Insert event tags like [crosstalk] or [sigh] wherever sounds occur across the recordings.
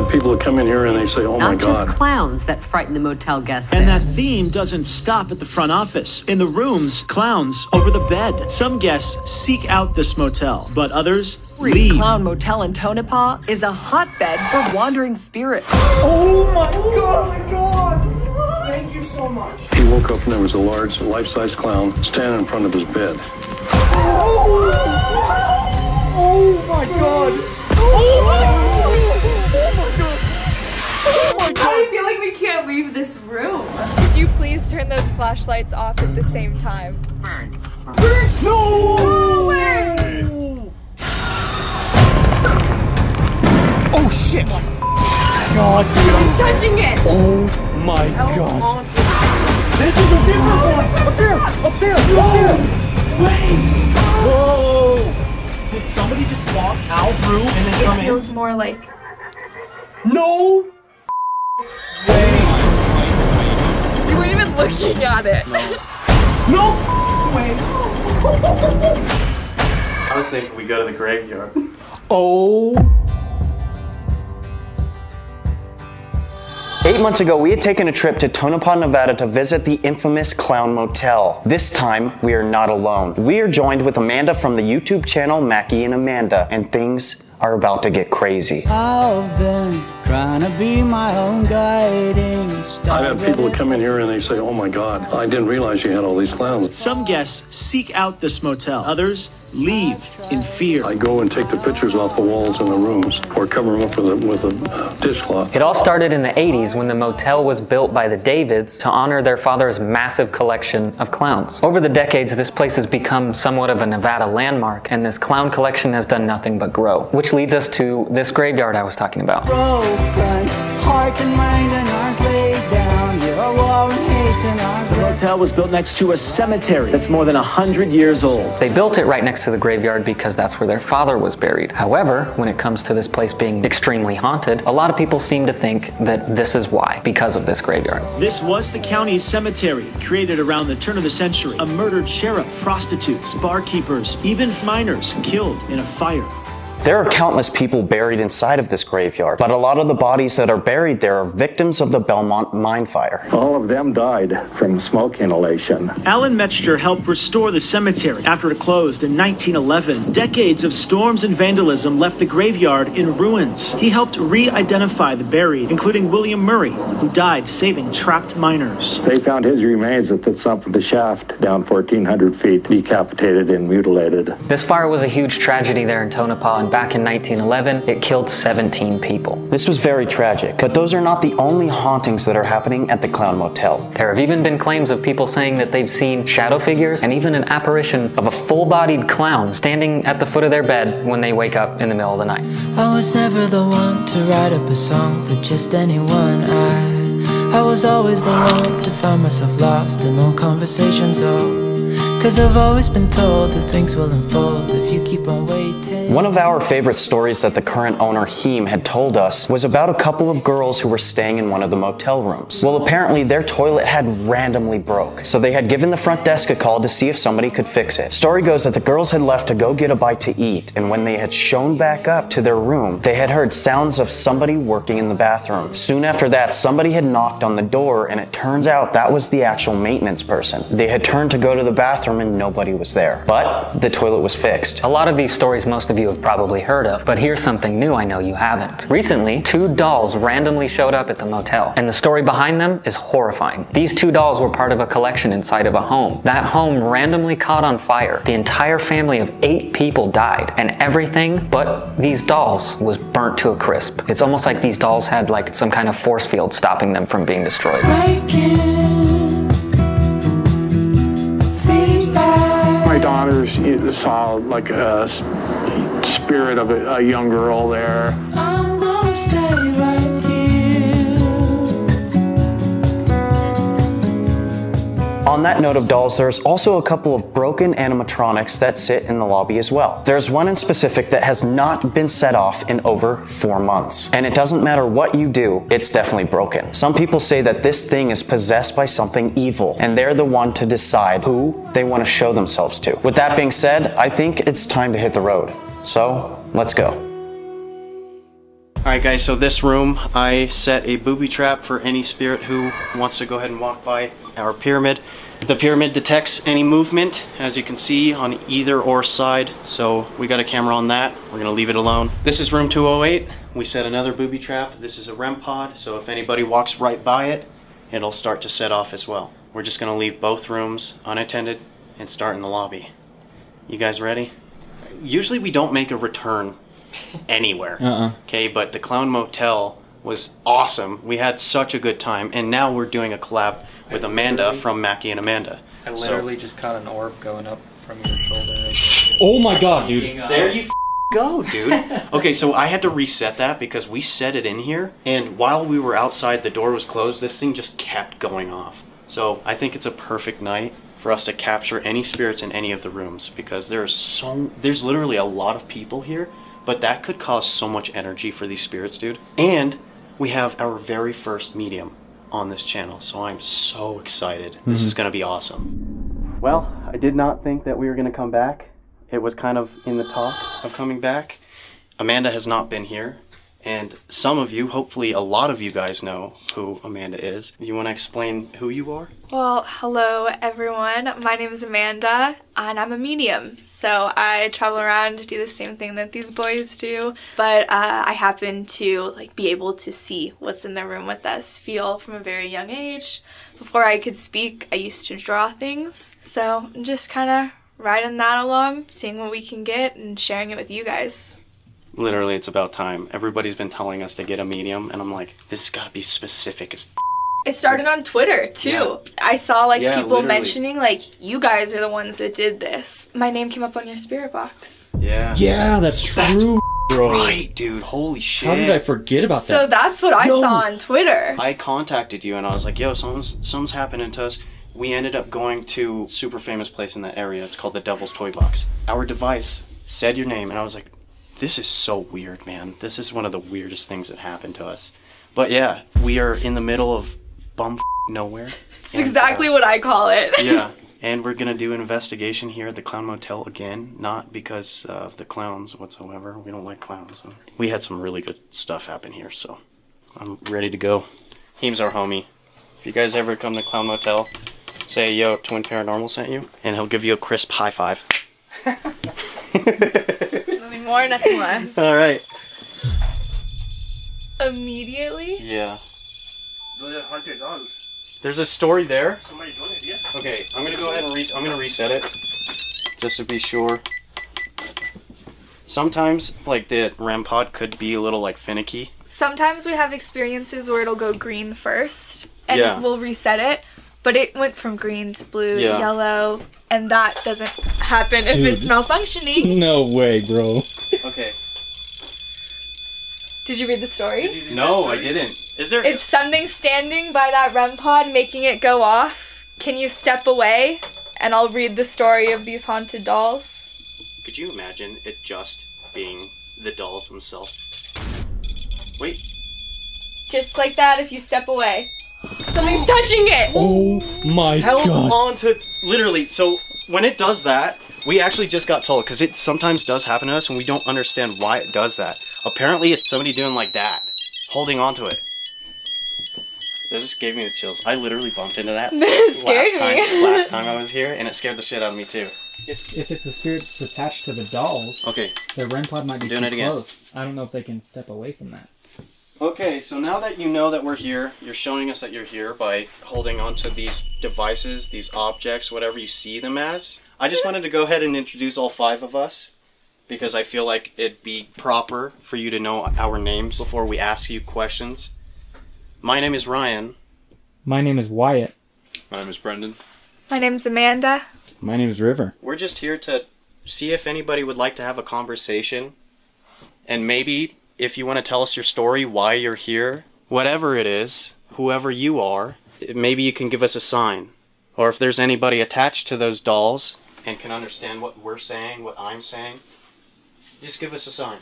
have people that come in here and they say, oh my Not just God. clowns that frighten the motel guests. And there. that theme doesn't stop at the front office. In the rooms, clowns over the bed. Some guests seek out this motel, but others leave. Clown Motel in Tonopah is a hotbed for wandering spirits. Oh my god! Oh my god! Thank you so much. He woke up and there was a large, life-size clown standing in front of his bed. Oh, oh my god! Oh my god! My [laughs] god! I feel like we can't leave this room. Could you please turn those flashlights off at the same time? Burn! No! way! Oh shit! God, dude. He's touching it! Oh my oh, god. Oh, oh. This is a different one! Up there! Up there! Up there! Wait! Whoa! Did somebody just walk out through and then It come in? feels more like No! You weren't even looking at it. [laughs] No way! I was thinking we go to the graveyard. [laughs] Oh Eight months ago, we had taken a trip to Tonopah, Nevada to visit the infamous Clown Motel. This time, we are not alone. We are joined with Amanda from the YouTube channel Mackie and Amanda, and things are about to get crazy. I've been trying to be my own guiding star. I've had people that come in here and they say, oh my God, I didn't realize you had all these clowns. Some guests seek out this motel. Others leave in fear. I go and take the pictures off the walls in the rooms or cover them up with a, with a uh, dishcloth. It all started in the 80s when the motel was built by the Davids to honor their father's massive collection of clowns. Over the decades, this place has become somewhat of a Nevada landmark, and this clown collection has done nothing but grow. Which leads us to this graveyard I was talking about. Broken heart and mind and arms laid down. You're a war and hate and arms The motel was built next to a cemetery that's more than a hundred years old. They built it right next to the graveyard because that's where their father was buried. However, when it comes to this place being extremely haunted, a lot of people seem to think that this is why, because of this graveyard. This was the county cemetery, created around the turn of the century. A murdered sheriff, prostitutes, barkeepers, even miners killed in a fire. There are countless people buried inside of this graveyard, but a lot of the bodies that are buried there are victims of the Belmont mine fire. All of them died from smoke inhalation. Alan Metzger helped restore the cemetery after it closed in 1911. Decades of storms and vandalism left the graveyard in ruins. He helped re-identify the buried, including William Murray, who died saving trapped miners. They found his remains at the sump of the shaft down 1,400 feet, decapitated and mutilated. This fire was a huge tragedy there in Tonopah, and back in 1911, it killed 17 people. This was very tragic, but those are not the only hauntings that are happening at the Clown Motel. There have even been claims of people saying that they've seen shadow figures and even an apparition of a full bodied clown standing at the foot of their bed when they wake up in the middle of the night. I was never the one to write up a song for just anyone. I, I was always the one to find myself lost in long conversations. Oh, cause I've always been told that things will unfold if you keep on waiting. One of our favorite stories that the current owner Heem had told us was about a couple of girls who were staying in one of the motel rooms. Well, apparently their toilet had randomly broke, so they had given the front desk a call to see if somebody could fix it. Story goes that the girls had left to go get a bite to eat, and when they had shown back up to their room, they had heard sounds of somebody working in the bathroom. Soon after that, somebody had knocked on the door, and it turns out that was the actual maintenance person. They had turned to go to the bathroom and nobody was there. But the toilet was fixed. A lot of these stories most of you have probably heard of, but here's something new I know you haven't. Recently, two dolls randomly showed up at the motel, and the story behind them is horrifying. These two dolls were part of a collection inside of a home. That home randomly caught on fire. The entire family of eight people died, and everything but these dolls was burnt to a crisp. It's almost like these dolls had like some kind of force field stopping them from being destroyed. My daughters saw like a s- spirit of a, a young girl there. I'm gonna stay right here. On that note of dolls, there's also a couple of broken animatronics that sit in the lobby as well. There's one in specific that has not been set off in over four months. And it doesn't matter what you do, it's definitely broken. Some people say that this thing is possessed by something evil, and they're the one to decide who they want to show themselves to. With that being said, I think it's time to hit the road. So, let's go. Alright guys, so this room, I set a booby trap for any spirit who wants to go ahead and walk by our pyramid. The pyramid detects any movement, as you can see, on either or side, so we got a camera on that. We're gonna leave it alone. This is room 208. We set another booby trap. This is a REM pod, so if anybody walks right by it, it'll start to set off as well. We're just gonna leave both rooms unattended and start in the lobby. You guys ready? Usually we don't make a return anywhere. Uh-uh. Okay, but the Clown Motel was awesome. We had such a good time, and now we're doing a collab with Amanda from Mackie and Amanda. I So- literally just caught an orb going up from your shoulder. Oh my god, dude. There you f- go, dude. [laughs] Okay, so I had to reset that because we set it in here, and while we were outside, the door was closed. This thing just kept going off. So I think it's a perfect night for us to capture any spirits in any of the rooms because there's so there's literally a lot of people here, but that could cause so much energy for these spirits, dude. And we have our very first medium on this channel, so I'm so excited. This is Mhm. gonna be awesome. Well, I did not think that we were gonna come back. It was kind of in the talk of coming back. Amanda has not been here, and some of you, hopefully a lot of you guys know who Amanda is. You want to explain who you are? Well, hello everyone. My name is Amanda and I'm a medium. So I travel around to do the same thing that these boys do, but uh, I happen to like be able to see what's in the room with us, feel from a very young age. Before I could speak, I used to draw things. So I'm just kind of riding that along, seeing what we can get and sharing it with you guys. Literally, it's about time. Everybody's been telling us to get a medium, and I'm like, this has got to be specific as. It started on Twitter too. Yeah. I saw like Yeah, people literally. mentioning like you guys are the ones that did this. My name came up on your spirit box. Yeah. Yeah, that's true, bro. Right, dude. Holy shit. How did I forget about So that? So that's what I Yo. saw on Twitter. I contacted you and I was like, yo, something's, something's happening to us. We ended up going to super famous place in that area. It's called the Devil's Toy Box. Our device said your name, and I was like, this is so weird, man. This is one of the weirdest things that happened to us. But yeah, we are in the middle of bum nowhere. It's exactly uh, what I call it. [laughs] yeah. And we're gonna do an investigation here at the Clown Motel again, not because of the clowns whatsoever. We don't like clowns. We had some really good stuff happen here, so I'm ready to go. Heem's our homie. If you guys ever come to Clown Motel, say yo, Twin Paranormal sent you, and he'll give you a crisp high five. [laughs] nothing more, nothing less. [laughs] All right. Immediately? Yeah. Those are haunted dolls. There's a story there. Somebody doing it, yes. Okay, I'm gonna go ahead and re- I'm gonna reset it, just to be sure. Sometimes, like the REM pod could be a little like finicky. Sometimes we have experiences where it'll go green first and Yeah. we'll reset it. But it went from green to blue Yeah. to yellow, and that doesn't happen if it's malfunctioning. [laughs] No way, bro. Okay. Did you read the story? No, I didn't. Is there? If something's standing by that REM pod making it go off, can you step away and I'll read the story of these haunted dolls? Could you imagine it just being the dolls themselves? Wait. Just like that if you step away. Something's touching it! Oh my Held god. on to literally. So when it does that, we actually just got told because it sometimes does happen to us, and we don't understand why it does that. Apparently, it's somebody doing like that, holding on to it. This just gave me the chills. I literally bumped into that [laughs] last time. Last time I [laughs] was here, and it scared the shit out of me too. If, if it's a spirit that's attached to the dolls, Okay. the REM pod might be Doing too it again. close. I don't know if they can step away from that. Okay, so now that you know that we're here, you're showing us that you're here by holding onto these devices, these objects, whatever you see them as. I just wanted to go ahead and introduce all five of us because I feel like it'd be proper for you to know our names before we ask you questions. My name is Ryan. My name is Wyatt. My name is Brendan. My name's Amanda. My name is River. We're just here to see if anybody would like to have a conversation. And maybe if you want to tell us your story, why you're here, whatever it is, whoever you are, maybe you can give us a sign. Or if there's anybody attached to those dolls and can understand what we're saying, what I'm saying, just give us a sign.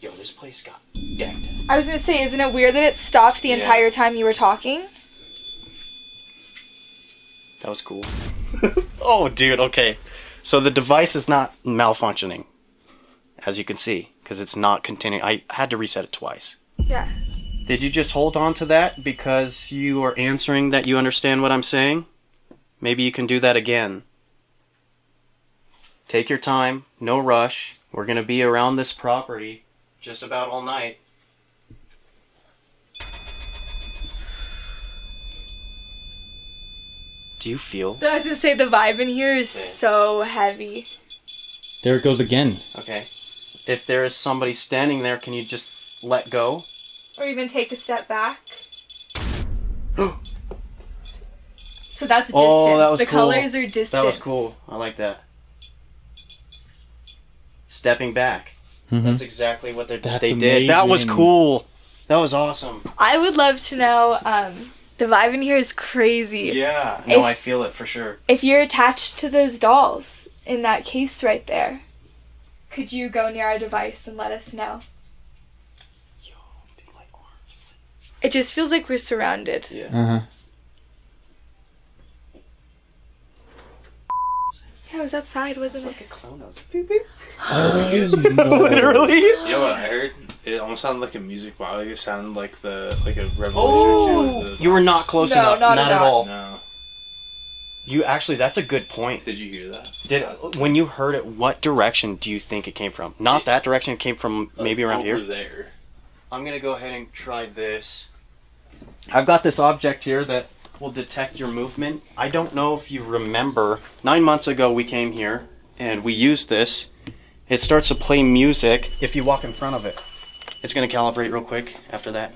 Yo, this place got decked. I was gonna say, isn't it weird that it stopped the Yeah. entire time you were talking? That was cool. [laughs] oh, dude, okay. So the device is not malfunctioning, as you can see, because it's not continuing. I had to reset it twice. Yeah. Did you just hold on to that because you are answering that you understand what I'm saying? Maybe you can do that again. Take your time, no rush. We're going to be around this property just about all night. Do you feel? I was gonna say the vibe in here is so heavy. There it goes again. Okay. If there is somebody standing there, can you just let go? Or even take a step back. [gasps] so that's distance. Oh, that was the cool. colors are distance. That was cool. I like that. Stepping back. Mhm. That's exactly what they're, That's they did. That was cool. That was awesome. I would love to know. Um, the vibe in here is crazy. Yeah. No, If- I feel it for sure. If you're attached to those dolls in that case right there, could you go near our device and let us know? It just feels like we're surrounded. Yeah. Uh Yeah, it was outside, wasn't it? Literally. You know what I heard? It almost sounded like a music box. Like it sounded like the like a revolution. Oh, you were not close No, enough. not Not, at at all. all. No. You actually, that's a good point. Did you hear that? Did when you heard it, what direction do you think it came from? Not that direction. It came from uh, maybe around Over here. there. I'm gonna go ahead and try this. I've got this object here that will detect your movement. I don't know if you remember. Nine months ago, we came here and we used this. It starts to play music if you walk in front of it. It's gonna calibrate real quick after that.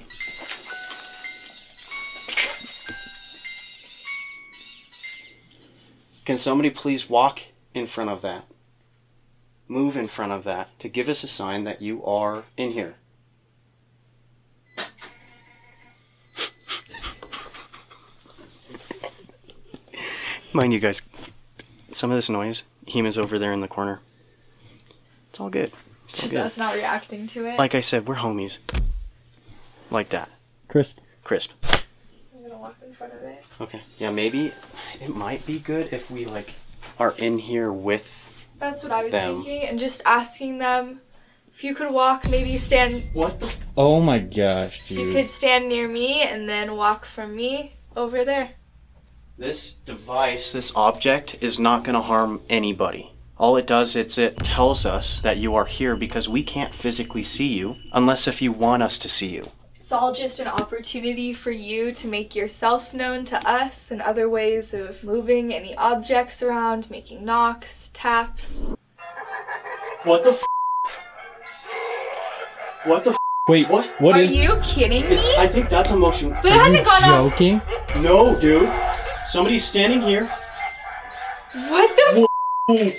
Can somebody please walk in front of that? Move in front of that to give us a sign that you are in here. Mind you guys, some of this noise, Heem's over there in the corner. It's all good. It's all Just good. us not reacting to it. Like I said, we're homies. Like that. Crisp. Crisp. I'm gonna walk in front of it. Okay. Yeah, maybe it might be good if we like are in here with That's what I was Them. thinking, and just asking them if you could walk, maybe stand. What the? Oh my gosh, You could stand near me and then walk from me over there. This device, this object, is not going to harm anybody. All it does is it tells us that you are here because we can't physically see you unless if you want us to see you. It's all just an opportunity for you to make yourself known to us and other ways of moving any objects around, making knocks, taps. What the f- What the f- Wait, what? What Are is? you kidding me? I think that's a motion. But it hasn't gone off. Joking? No, dude. Somebody's standing here. What the? F-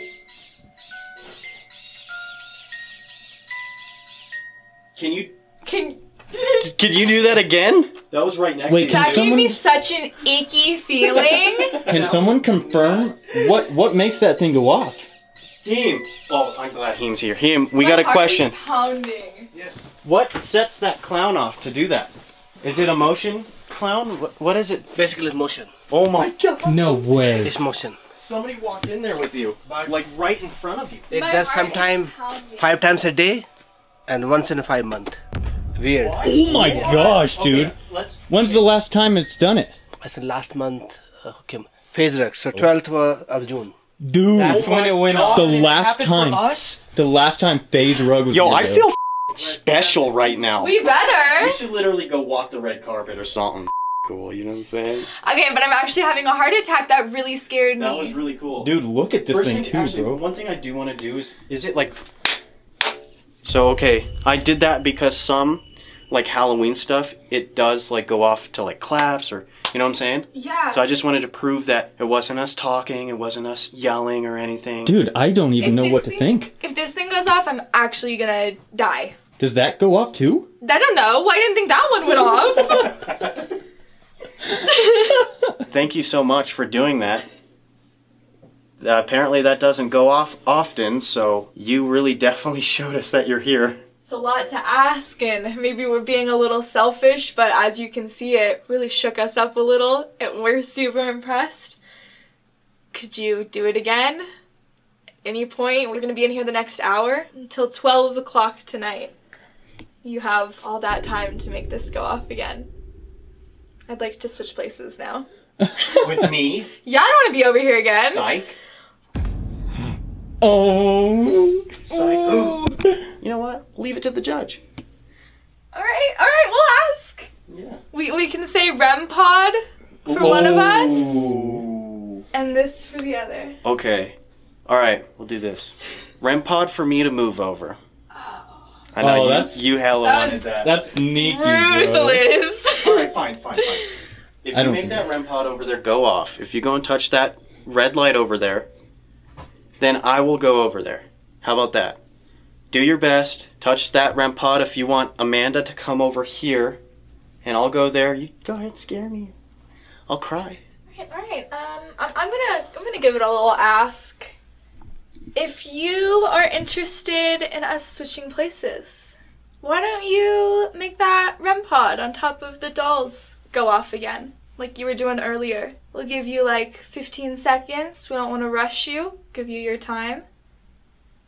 Can you can Can you do that again? That was right next Wait, to can you. that someone- gave me such an icky feeling. [laughs] Can someone confirm what what makes that thing go off? Heem. Oh, I'm glad Heem's here. Heem, we My got a heart question. Pounding. Yes. What sets that clown off to do that? Is it a motion clown? What, what is it? Basically, motion. Oh my god. No way. It's motion. Somebody walked in there with you. Like right in front of you. It My does heart is sometime five times a day, and once in a five month. Weird. Oh my gosh, dude. Okay, let's. When's the last time it's done it? I said last month. Uh, okay, phase rex. So 12th of June. Dude, That's when it went off. The Did it last happen for time. us? The last time FaZe Rug was Yo, I feel f- special right now. We better. We should literally go walk the red carpet or something. Cool, you know what I'm saying? Okay, but I'm actually having a heart attack. That really scared me. That was really cool. Dude, look at this First thing thing, too, actually, bro. one thing I do want to do is, is it like, so okay, I did that because some, like Halloween stuff, it does like go off to like claps or, you know what I'm saying? Yeah. So I just wanted to prove that it wasn't us talking, it wasn't us yelling or anything. Dude, I don't even If know this what to think. If this thing goes off, I'm actually gonna die. Does that go off too? I don't know. I didn't think that one went off. [laughs] [laughs] [laughs] Thank you so much for doing that. Uh, apparently that doesn't go off often, so you really [laughs] definitely showed us that you're here. it's a lot to ask, and maybe we're being a little selfish, but as you can see, it really shook us up a little, and we're super impressed. Could you do it again? any point, we're gonna be in here the next hour until 12 o'clock tonight. You have all that time to make this go off again. I'd like to switch places now. [laughs] With me? Yeah, I don't want to be over here again. Psych. [gasps] Oh. Psych. [gasps] [gasps] you know what? Leave it to the judge. All right, all right, we'll ask. Yeah. We we can say REM pod for one of us, and this for the other. Okay. All right, we'll do this. [laughs] REM pod for me to move over. I know Oh, you, that's- you hella That wanted that. That's sneaky, bro. Ruthless. All right, fine, fine, fine. [laughs] If I you make that REM pod over there go off, if you go and touch that red light over there, then I will go over there. How about that? Do your best. Touch that REM pod if you want Amanda to come over here, and I'll go there. You go ahead, scare me. I'll cry. All right, um, I'm, I'm gonna I'm gonna give it a little ask. If you are interested in us switching places, why don't you make that REM pod on top of the dolls go off again, like you were doing earlier? We'll give you like 15 seconds. We don't want to rush you. Give you your time.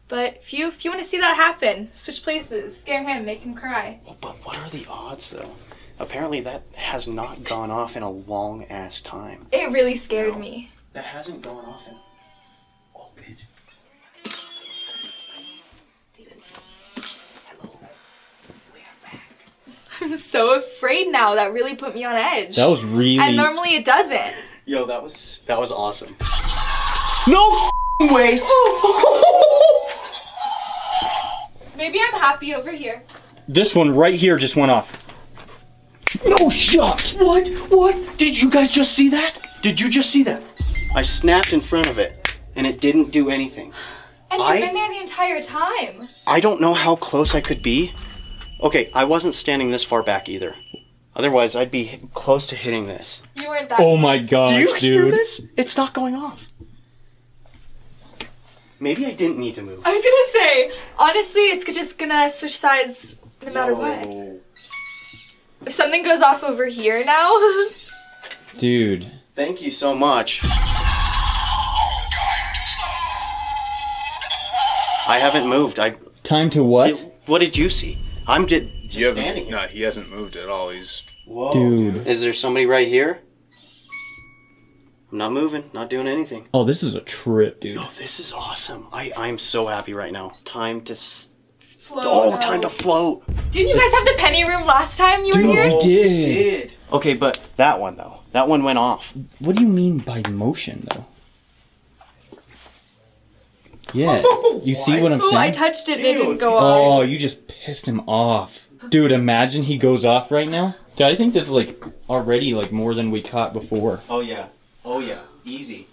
But if you if you want to see that happen, switch places, scare him, make him cry. But what are the odds, though? Apparently, that has not gone off in a long ass time. It really scared me. That hasn't gone off in. Oh, bitch. I'm so afraid now. That really put me on edge. That was really. And normally it doesn't. Yo, that was that was awesome. no way. Maybe I'm happy over here. This one right here just went off. No shot. What? What? Did you guys just see that? Did you just see that? I snapped in front of it, and it didn't do anything. And you've I- been there the entire time. I don't know how close I could be. Okay, I wasn't standing this far back either. Otherwise, I'd be close to hitting this. You weren't that. Oh my close. gosh, Do you hear this? It's not going off. Maybe I didn't need to move. I was gonna say, honestly, it's just gonna switch sides no matter what. If something goes off over here now, [laughs] Dude. Thank you so much. I haven't moved. I. Time to what? Did- what did you see? I'm just, just You haven't- standing here. No, he hasn't moved at all. He's Whoa. Dude. Is there somebody right here? I'm not moving, not doing anything. Oh, this is a trip, dude. Oh, this is awesome. I, I'm so happy right now. Time to. S- float. oh, time to float. Didn't you guys have the penny room last time you were Dude, here? Oh, we Oh, did. Okay, but that one though. That one went off. What do you mean by motion, though? Yeah, [laughs] oh, you see what I'm Oh, I touched it and it didn't go off. Oh, you just pissed him off. Dude, imagine he goes off right now. Dude, I think this is like already like more than we caught before. Oh yeah. Oh yeah. Easy.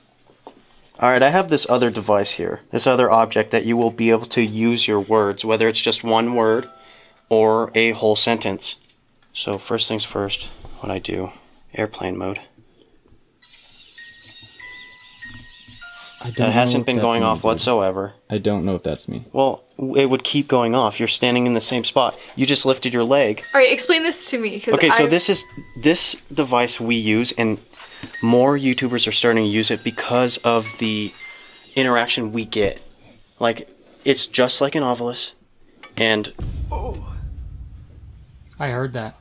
Alright, I have this other device here. This other object that you will be able to use your words, whether it's just one word or a whole sentence. So first things first, what I do, airplane mode. That hasn't been going off whatsoever. I don't know if that's me. Well, it would keep going off. You're standing in the same spot. You just lifted your leg. All right, explain this to me. Okay, so I've- this is this device we use, and more YouTubers are starting to use it because of the interaction we get. Like, it's just like an Ovilus, and Oh. I heard that.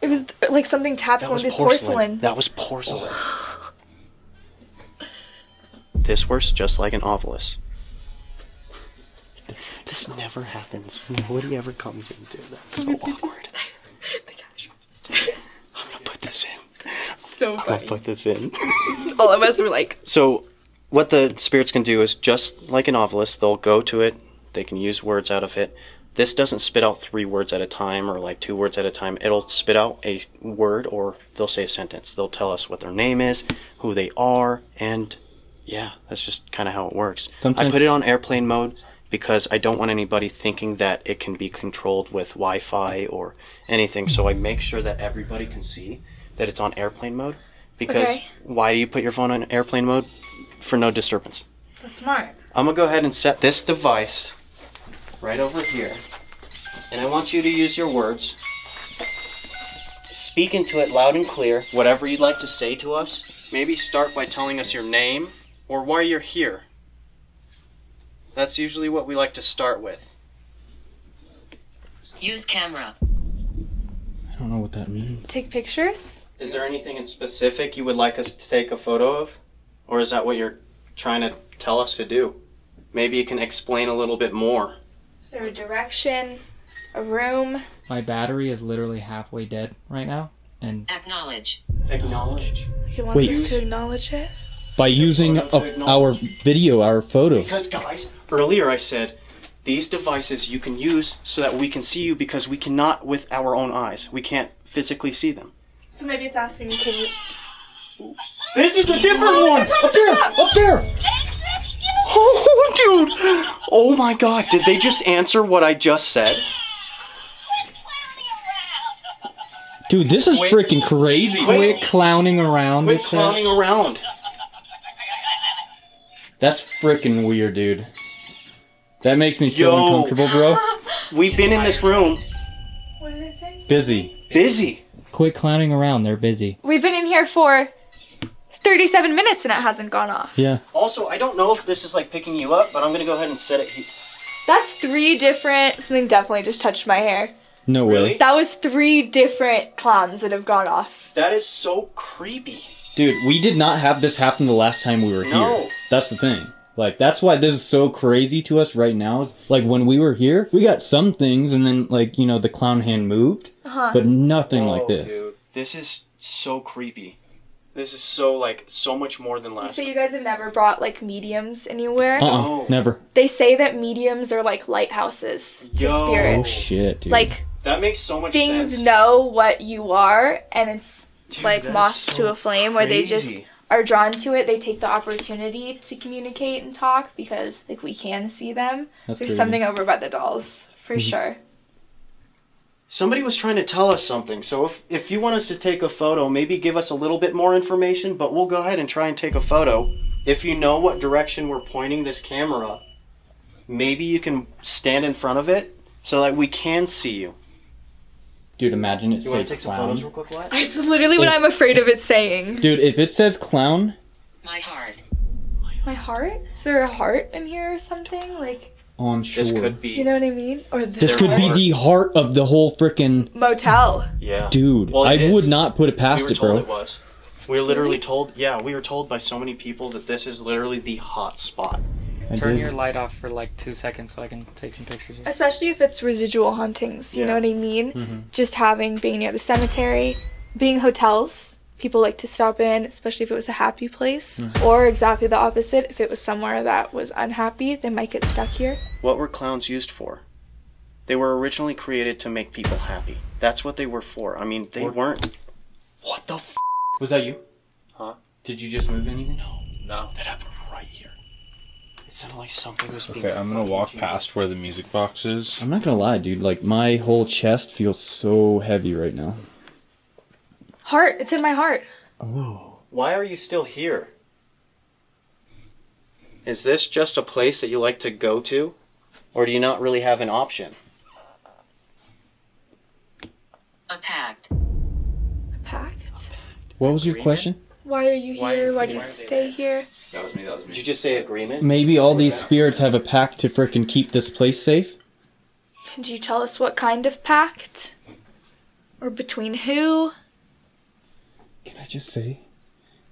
It was like something tapped that on was the porcelain. porcelain. That was porcelain. This works just like an Ovilus. This never happens. Nobody ever comes into that. So awkward. [laughs] the cash I'm gonna put this in. So funny. I'm gonna funny. put this in. [laughs] All of us were like, So, what the spirits can do is just like an Ovilus, they'll go to it, they can use words out of it. This doesn't spit out three words at a time or like two words at a time. It'll spit out a word or they'll say a sentence. They'll tell us what their name is, who they are, and yeah, that's just kind of how it works. I put it on airplane mode because I don't want anybody thinking that it can be controlled with Wi Fi or anything. So I make sure that everybody can see that it's on airplane mode. Because Okay. why do you put your phone on airplane mode? For no disturbance. that's smart. I'm gonna go ahead and set this device right over here. And I want you to use your words. Speak into it loud and clear, whatever you'd like to say to us. Maybe start by telling us your name or why you're here. That's usually what we like to start with. Use camera. I don't know what that means. Take pictures? Is there anything in specific you would like us to take a photo of? Or is that what you're trying to tell us to do? Maybe you can explain a little bit more. Is there a direction? A room? My battery is literally halfway dead right now, and Acknowledge. Acknowledge. He wants Wait. us to acknowledge it. By using a, our video, our photos. Because, guys, earlier I said these devices you can use so that we can see you because we cannot with our own eyes. We can't physically see them. So maybe it's asking me, can you. This is a different oh, one! Up there! Up there! [laughs] Oh, dude! Oh my god, did they just answer what I just said? Dude, this is freaking crazy. quit clowning around. Quit it clowning around. That's freaking weird, dude. That makes me so Yo. uncomfortable, bro. We've been in this room What did it say? Busy. busy. Quit clowning around. They're busy. We've been in here for 37 minutes and it hasn't gone off. Yeah. Also, I don't know if this is like picking you up, but I'm gonna go ahead and set it here. That's three different. Something definitely just touched my hair. No way. That was three different clowns that have gone off. That is so creepy. Dude, we did not have this happen the last time we were No. here. That's the thing. Like, that's why this is so crazy to us right now. Is like when we were here, we got some things, and then like you know the clown hand moved, Uh-huh. but nothing like Oh, this. dude. This is so creepy. This is so like so much more than last So you guys have never brought like mediums anywhere? Uh uh never. They say that mediums are like lighthouses to Yo. Oh shit, dude. Like That makes so much sense. things sense. know what you are and it's like that is moths so to a flame where they just are drawn to it they take the opportunity to communicate and talk because like we can see them That's there's crazy. something over by the dolls for Mm-hmm. sure Somebody was trying to tell us something, so if, if you want us to take a photo, maybe give us a little bit more information, but we'll go ahead and try and take a photo. If you know what direction we're pointing this camera, maybe you can stand in front of it so that we can see you. Dude, imagine it You want said to take some clown. photos real quick, Wyatt? it's literally what If- i'm afraid of it saying Dude, if it says clown, My heart. my heart is there a heart in here or something like oh, I'm sure. This could be. you know what i mean or the This could be the heart of the whole freaking motel Yeah. dude. Well, I is. would not put it we past were it, told bro. it was. We were literally told, yeah, we were told by so many people that this is literally the hot spot. I Turn did. your light off for like two seconds so I can take some pictures. Of especially if it's residual hauntings you know what i mean Mm-hmm. just having being near the cemetery being hotels people like to stop in especially if it was a happy place Mm-hmm. or exactly the opposite if it was somewhere that was unhappy they might get stuck here What were clowns used for? They were originally created to make people happy. That's what they were for. I mean, they weren't. What the f? Was that you? Huh? Did you just move anything? No. That happened right here. It sounded like something was being. Okay, I'm gonna walk chewed. past where the music box is. I'm not gonna lie, dude. Like my whole chest feels so heavy right now. heart it's in my heart Oh. Why are you still here? Is this just a place that you like to go to? Or do you not really have an option? A pact. packed What was your question? Why are you Why why do you why are they stay here That was me. That was me. Did you just say agreement? Maybe all these spirits have a pact to frickin' keep this place safe. could you tell us what kind of pact or between who Can I just say?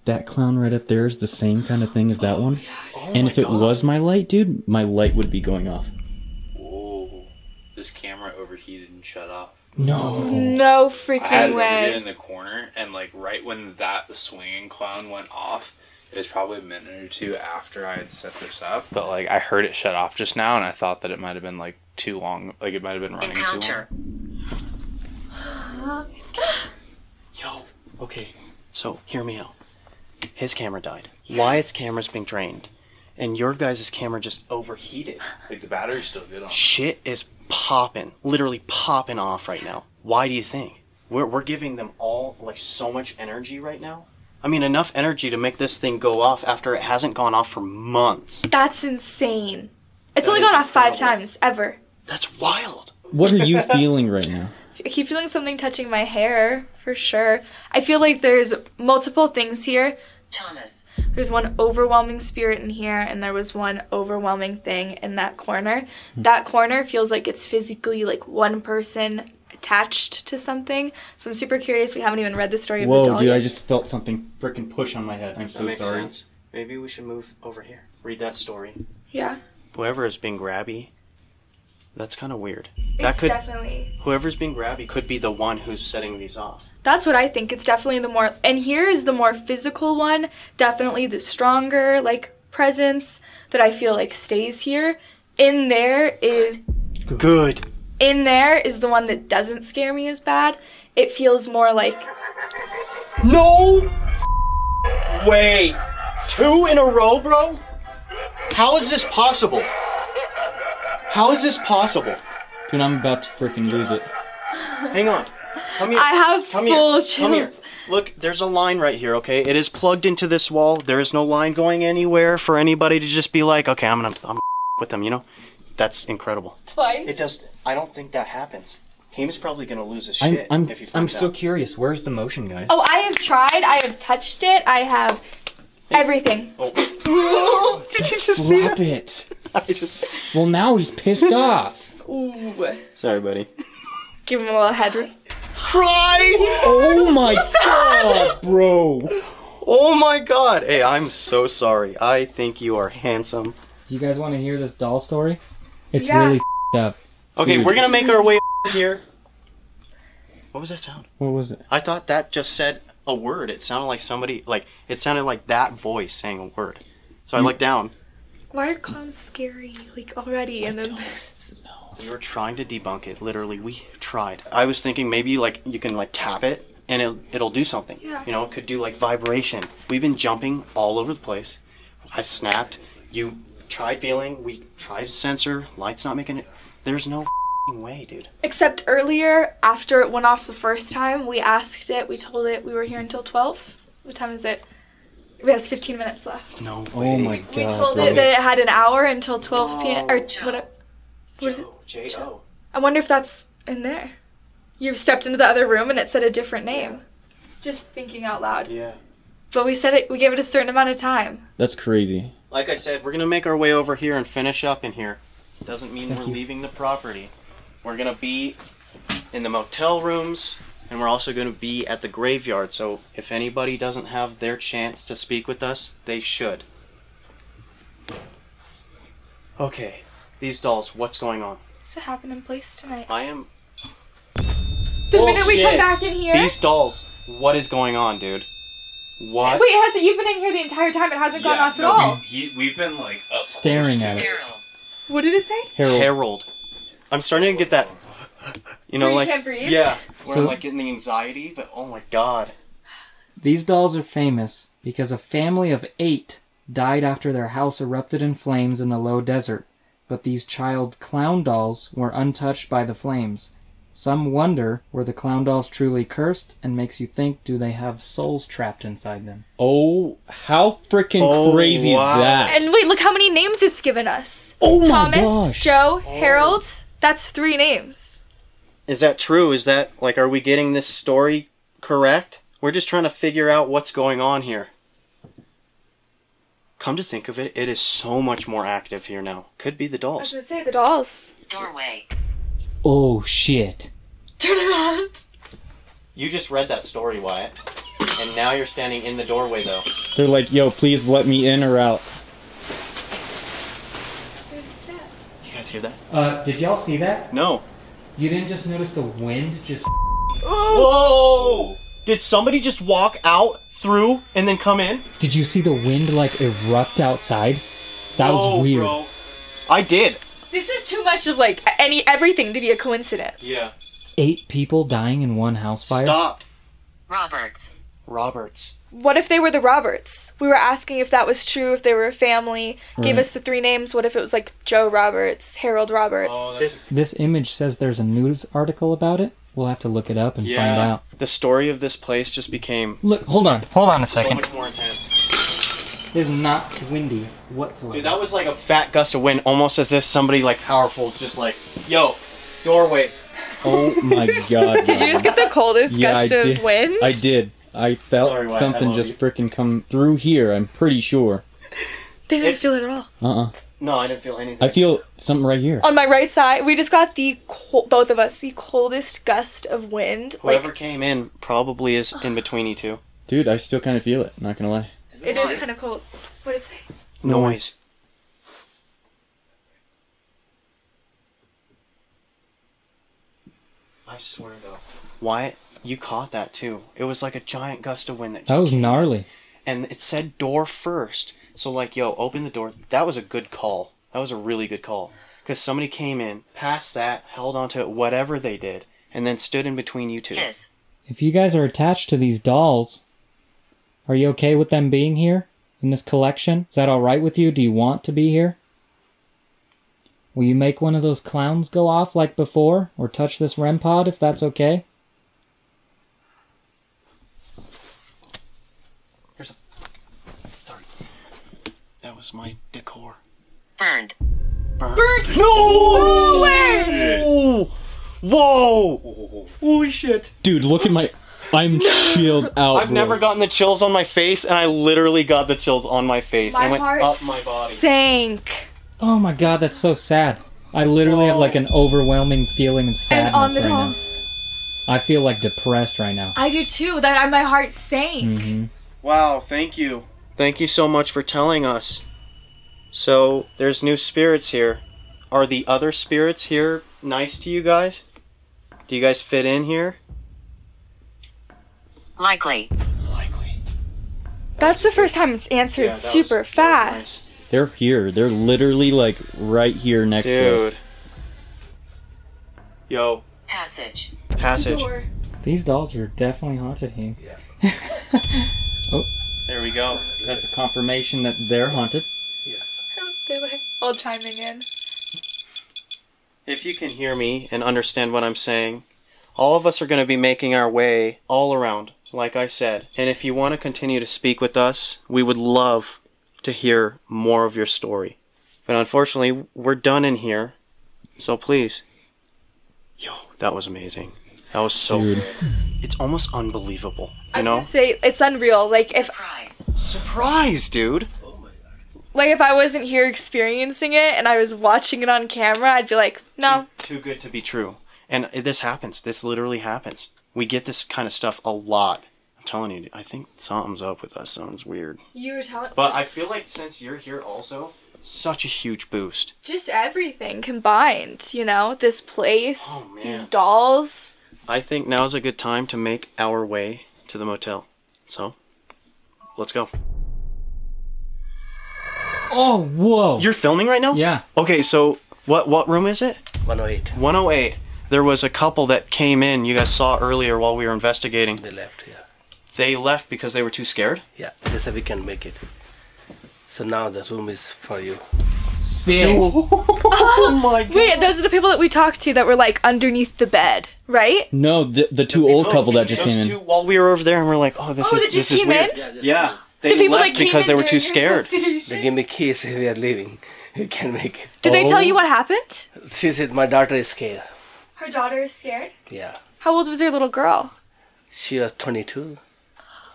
That clown right up there is the same kind of thing as that oh one. Oh and my if it God. was my light, dude, my light would be going off. Whoa. This camera overheated and shut off. No. no freaking I had freaking it way in the corner, and like right when that swinging clown went off, it was probably a minute or two after I had set this up. But like I heard it shut off just now, and I thought that it might have been like too long. Like it might have been running Encounter. too long. [gasps] Yo, okay, so hear me out. His camera died. Wyatt's camera's being drained. And your guys' camera just overheated. Like the battery's still good on. Shit is popping, literally popping off right now. Why do you think? We're, we're giving them all like so much energy right now. I mean, enough energy to make this thing go off after it hasn't gone off for months. that's insane it's That only gone off five incredible. times ever That's wild. What are you [laughs] feeling right now? I keep feeling something touching my hair for sure. I feel like there's multiple things here Thomas. There's one overwhelming spirit in here, and there was one overwhelming thing in that corner. That corner feels like it's physically like one person attached to something. So I'm super curious. We haven't even read the story of the Whoa, doll dude! yet. I just felt something freaking push on my head. I'm That so makes sorry. sense. Maybe we should move over here. Read that story. Yeah. Whoever is being grabby, that's kind of weird. It's that could definitely. whoever's being grabby could be the one who's setting these off. That's what I think. It's definitely the more, and here is the more physical one. Definitely the stronger like presence that I feel like stays here. In there is Good. in there is the one that doesn't scare me as bad. It feels more like No way. Two in a row, bro? How is this possible? How is this possible? Dude, I'm about to freaking lose it. Hang on. Come here. I have Come full here. Come here. chills. Look, there's a line right here, okay? It is plugged into this wall. There is no line going anywhere for anybody to just be like, okay, I'm gonna, I'm [laughs] with them, you know? That's incredible. twice. It does. I don't think that happens. He's probably gonna lose his I'm shit I'm if he I'm so out. curious. Where's the motion, guys? Oh, I have tried. I have touched it. I have everything. Oh. [laughs] Did you just Drop it. [laughs] I just. Well, now he's pissed off. Ooh. Sorry, buddy. Give him a little head. Cry! Oh my god, bro. Oh my god. Hey, I'm so sorry. I think you are handsome. Do you guys want to hear this doll story? It's Yeah. really up. Okay, Dude. we're gonna make our way here. What was that sound? What was it? I thought that just said a word. It sounded like somebody, like, it sounded like that voice saying a word. So I looked down. Why are clowns scary like already? And then We were trying to debunk it. Literally, we tried. I was thinking maybe like you can like tap it and it it'll do something. Yeah. You know, it could do like vibration. We've been jumping all over the place. I've snapped. You tried feeling. We tried to censor. Light's not making it. There's no way, dude. Except earlier, after it went off the first time, we asked it. We told it we were here until twelve. What time is it? We have 15 minutes left. No Oh my god. We told bro. it that it had an hour until 12 p.m. Or what? what is it? J O. I wonder if that's in there. You stepped into the other room and it said a different name. Just thinking out loud. Yeah. But we said it. We gave it a certain amount of time. That's crazy. Like I said, we're gonna make our way over here and finish up in here. Doesn't mean Thank we're you. leaving the property. We're gonna be in the motel rooms, and we're also gonna be at the graveyard. So if anybody doesn't have their chance to speak with us, they should. Okay, these dolls. What's going on? What's happen in place tonight? I am. The minute we come back in here. These dolls. What is going on, dude? What? Wait, has it? You've been in here the entire time. It hasn't gone off at no, all. We, we've been like up Staring at it. What did it say? Harold. Harold. I'm starting to get that. You know, Where you like can't breathe? yeah, where I'm like getting the anxiety. But oh my god. These dolls are famous because a family of eight died after their house erupted in flames in the low desert, but these child clown dolls were untouched by the flames. Some wonder were the clown dolls truly cursed, and makes you think do they have souls trapped inside them? Oh, how freaking Oh, crazy wow. is that? And wait, look how many names it's given us. Oh my Thomas, gosh. Joe, oh. Harold. That's three names. Is that true? Is that like, are we getting this story correct? We're just trying to figure out what's going on here. Come to think of it, it is so much more active here now. Could be the dolls. I was dolls. gonna say the dolls. Doorway. Oh shit. Turn around. You just read that story, Wyatt. And now you're standing in the doorway, though. They're like, yo, please let me in or out. There's a step. You guys hear that? Uh, did y'all see that? No. You didn't just notice the wind just. Whoa! Did somebody just walk out through and then come in? Did you see the wind like erupt outside? That was Oh, weird. bro. I did. This is too much of like any everything to be a coincidence. Yeah. Eight people dying in one house fire. Stop. Roberts. Roberts. What if they were the Roberts? We were asking if that was true, if they were a family. Gave Right. us the three names. What if it was like Joe Roberts, Harold Roberts? Oh, that's This image says there's a news article about it. We'll have to look it up and find yeah. out. The story of this place just became Look, hold on, hold on a second. so second. much more intense. It's not windy whatsoever. Dude, that was like a fat gust of wind, almost as if somebody like powerful is just like, yo, doorway. Oh my [laughs] god. Did you just get the coldest yeah, gust I of did. wind? I did. I felt Sorry, Wyatt, I something love just you. freaking come through here. I'm pretty sure. They didn't feel it at all. Uh uh No, I didn't feel anything. I feel something right here. On my right side, we just got the col- both of us the coldest gust of wind. Whoever Like came in probably is in [sighs] between you two. Dude, I still kind of feel it. Not gonna lie. it is kind of cold. What did it say? Noise. I swear though. Wyatt, you caught that too. It was like a giant gust of wind that just That was came. gnarly. And it said door first. So like, yo, open the door. That was a good call. That was a really good call. Because somebody came in, passed that, held onto it, whatever they did, and then stood in between you two. Yes. If you guys are attached to these dolls, are you okay with them being here in this collection? Is that alright with you? Do you want to be here? Will you make one of those clowns go off like before? Or touch this REM pod if that's okay? Was my decor. Burned. Burnt. Burnt? No way! Whoa! Holy shit. Dude, look at my. I'm chilled out. I've bro. never gotten the chills on my face, and I literally got the chills on my face. My and went heart up my body. sank. Oh my god, that's so sad. I literally have like an overwhelming feeling of sadness And on the right now. dolls. I feel like depressed right now. I do too. That my heart sank. hmm Wow, thank you. Thank you so much for telling us. So, there's new spirits here. Are the other spirits here nice to you guys? Do you guys fit in here? Likely. Likely. That's the first time it's answered Yeah, that was- super fast. They're here. They're literally like right here next to us. Dude. Yo, Passage. passage. These dolls are definitely haunted here. Yeah. [laughs] oh, There we go. That's a confirmation that they're haunted. They're like all chiming in. If you can hear me and understand what I'm saying, all of us are going to be making our way all around, like I said. And if you want to continue to speak with us, we would love to hear more of your story. But unfortunately, we're done in here. So please. Yo, that was amazing. That was so Dude. good. It's almost unbelievable. I know? just say it's unreal. Like if Surprise, dude. Like if I wasn't here experiencing it and I was watching it on camera, I'd be like, no. Too good to be true. And this happens. This literally happens. We get this kind of stuff a lot. I'm telling you, I think something's up with us. Something's weird. You were telling. But I feel like since you're here also, such a huge boost. just everything combined. You know, this place, Oh, man. these dolls. I think now's a good time to make our way to the motel. So, let's go. Oh, whoa. You're filming right now? Yeah. Okay, so what what room is it? 108. 108. There was a couple that came in, you guys saw earlier while we were investigating. They left, yeah. They left because they were too scared? Yeah, they said we can make it. So now the room is for you. Sick. [laughs] oh my god. [laughs] Wait, those are the people that we talked to that were like underneath the bed, right? No, the, the two old couple that just Those came two, in. while we were over there and we're like, oh, this Oh, is this is weird. in? Yeah. They The people left that came because in they were too scared. Investigation? They give me keys if we are leaving. [laughs] We can make it. Did they tell you what happened? She said my daughter is scared. Her daughter is scared. Yeah. How old was your little girl? She was 22.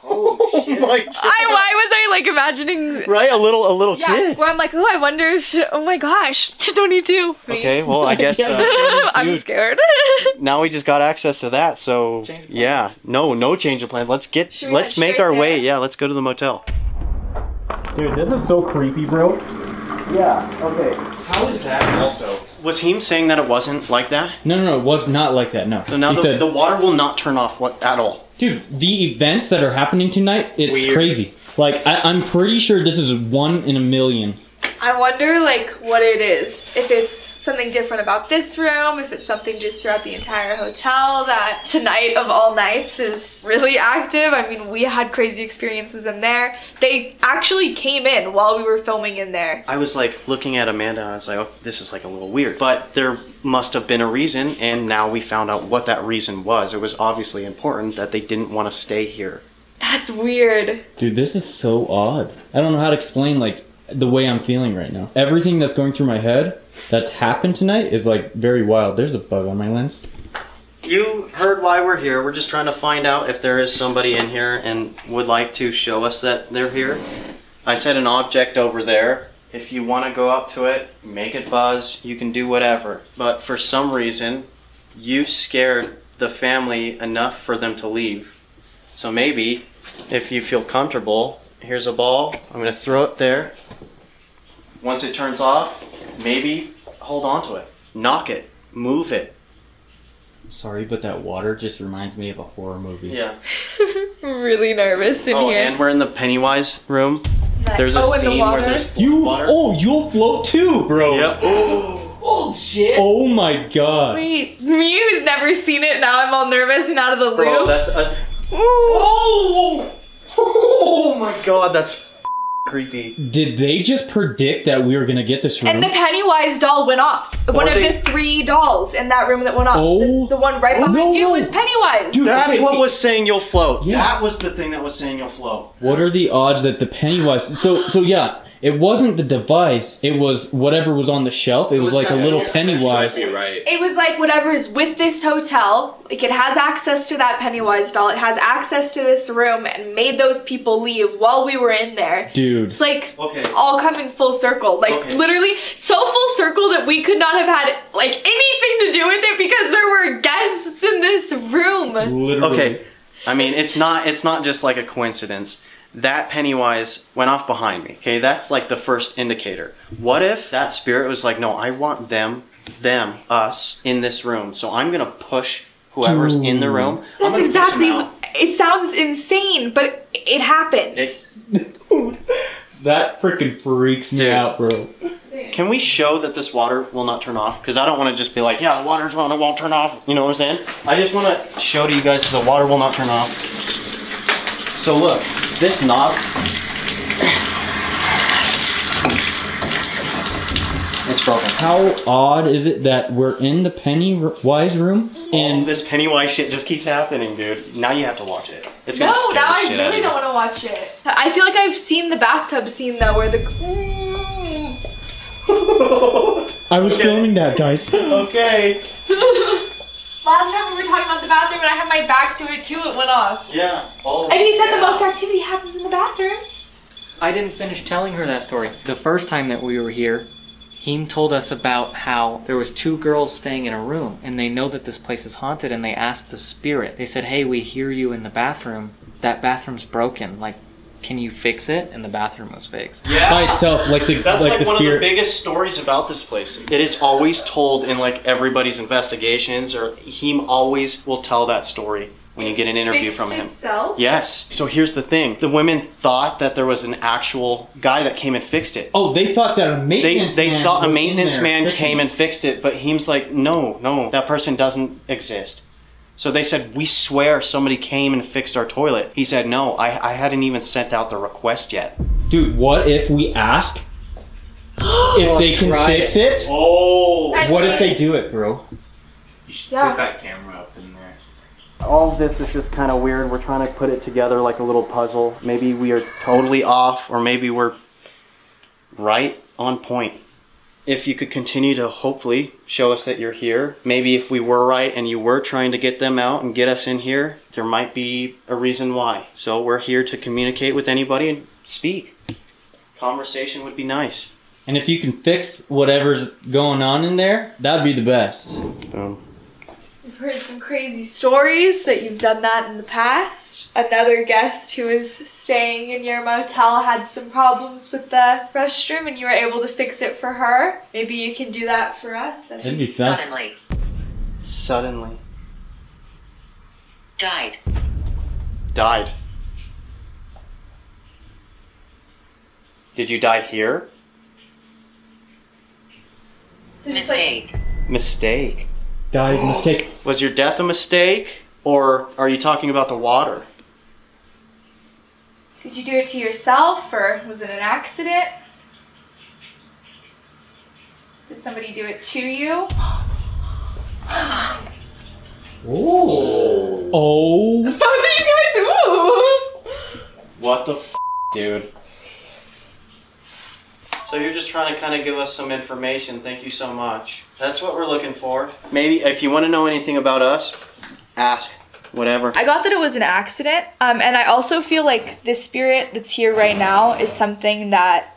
Oh [laughs] my god. I why was I like imagining Right? A little a little Yeah, kid. where I'm like, oh, I wonder if she, oh my gosh, [laughs] she's 22. Okay, well I guess uh, I'm scared. now we just got access to that, so yeah. No, no change of plan. Let's get let's make our there? way. Yeah, let's go to the motel. Dude, this is so creepy, bro. Yeah, okay. How is that also? Was he saying that it wasn't like that? No, no, no, it was not like that. No. So now the, said, the water will not turn off what at all. dude, the events that are happening tonight, it's Weird. crazy. Like, I, I'm pretty sure this is one in a million. I wonder like what it is. If it's something different about this room, if it's something just throughout the entire hotel that tonight of all nights is really active. I mean, we had crazy experiences in there. They actually came in while we were filming in there. I was like looking at Amanda and I was like, oh, this is like a little weird. But there must have been a reason, and now we found out what that reason was. It was obviously important that they didn't want to stay here. That's weird. Dude, this is so odd. I don't know how to explain, like, the way I'm feeling right now. Everything that's going through my head that's happened tonight is, like, very wild. There's a bug on my lens. you heard why we're here. We're just trying to find out if there is somebody in here and would like to show us that they're here. I said an object over there. If you want to go up to it, make it buzz, you can do whatever. But for some reason, you scared the family enough for them to leave. So maybe, if you feel comfortable, here's a ball. I'm going to throw it there. Once it turns off, maybe hold on to it. Knock it. Move it. Sorry, but that water just reminds me of a horror movie. Yeah. [laughs] really nervous in oh, here. and we're in the Pennywise room. Nice. There's a Oh, in the scene where there's You water. oh you'll float too, bro. Yep. [gasps] Oh shit! Oh my god. Wait, me who's never seen it, now I'm all nervous and out of the loop. Bro, that's a. Oh! [laughs] Oh my god, that's f- creepy. Did they just predict that we were gonna get this room? and the Pennywise doll went off. One of they- the three dolls in that room that went off. Oh. This- the one right behind you is Pennywise. Dude, That's okay, what was saying you'll float. Yes. That was the thing that was saying you'll float. What are the odds that the Pennywise? So so yeah, it wasn't the device. It was whatever was on the shelf. It was like a little Pennywise. right. It was like whatever is with this hotel. Like it has access to that Pennywise doll. It has access to this room and made those people leave while we were in there. Dude. It's like Okay. all coming full circle. Like Okay. literally so full circle that we could not have had like anything to do with it because there were guests in this room. Literally. Okay. I mean, it's not. It's not just like a coincidence. That Pennywise went off behind me. Okay, that's like the first indicator. What if that spirit was like, no, I want them, them, us in this room. So I'm gonna push whoever's in the room. I'm That's push exactly. them out. It sounds insane, but it happened. It's- [laughs] That freaking freaks me Dude. out, bro. Can we show that this water will not turn off? Because I don't want to just be like, yeah, the water's on, it won't turn off. You know what I'm saying? I just want to show to you guys the water will not turn off. So look, this knob. It's broken. How odd is it that we're in the Pennywise room And and this Pennywise shit just keeps happening, dude. Now you have to watch it. It's gonna no, scare now the I shit really you. don't want to watch it. I feel like I've seen the bathtub scene though, where the. [laughs] I was filming that, guys. okay. [laughs] Last time we were talking about the bathroom and I had my back to it too, it went off. Yeah. Oh, And he said the most activity happens in the bathrooms. I didn't finish telling her that story. The first time that we were here, Heem told us about how there was two girls staying in a room and they know that this place is haunted and they asked the spirit. They said, "Hey, we hear you in the bathroom. That bathroom's broken. Like, can you fix it?" And the bathroom was fixed. Yeah. By itself, like the That's like, like, the one spirit. of the biggest stories about this place. It is always told in like everybody's investigations, or he always will tell that story when you get an interview from him. itself? Yes. So here's the thing: the women thought that there was an actual guy that came and fixed it. oh, they thought that a maintenance they man thought a maintenance man came it. and fixed it, but Heem's like, no, no, that person doesn't exist. So they said, we swear somebody came and fixed our toilet. He said, no, I, I hadn't even sent out the request yet. Dude, what if we ask [gasps] if they can Try fix it? Oh. What if they do it, bro? You should Yeah. set that camera up in there. all of this is just kind of weird. We're trying to put it together like a little puzzle. Maybe we are totally off, or maybe we're right on point. If you could continue to hopefully show us that you're here, maybe if we were right and you were trying to get them out and get us in here, there might be a reason why. So we're here to communicate with anybody and speak. Conversation would be nice. And if you can fix whatever's going on in there, that'd be the best. Boom. We've heard some crazy stories that you've done that in the past. Another guest who was staying in your motel had some problems with the restroom and you were able to fix it for her. Maybe you can do that for us. That'd That'd be fun. Suddenly. Suddenly Died. died. Did you die here? So just like, Mistake. Mistake. Died mistake. Was your death a mistake, or are you talking about the water? did you do it to yourself or was it an accident? Did somebody do it to you? Oh. Oh. Both of you guys, ooh! What the f, dude? So you're just trying to kind of give us some information. Thank you so much. That's what we're looking for. Maybe if you want to know anything about us, ask. Whatever. I got that it was an accident, um, and I also feel like the spirit that's here right now is something that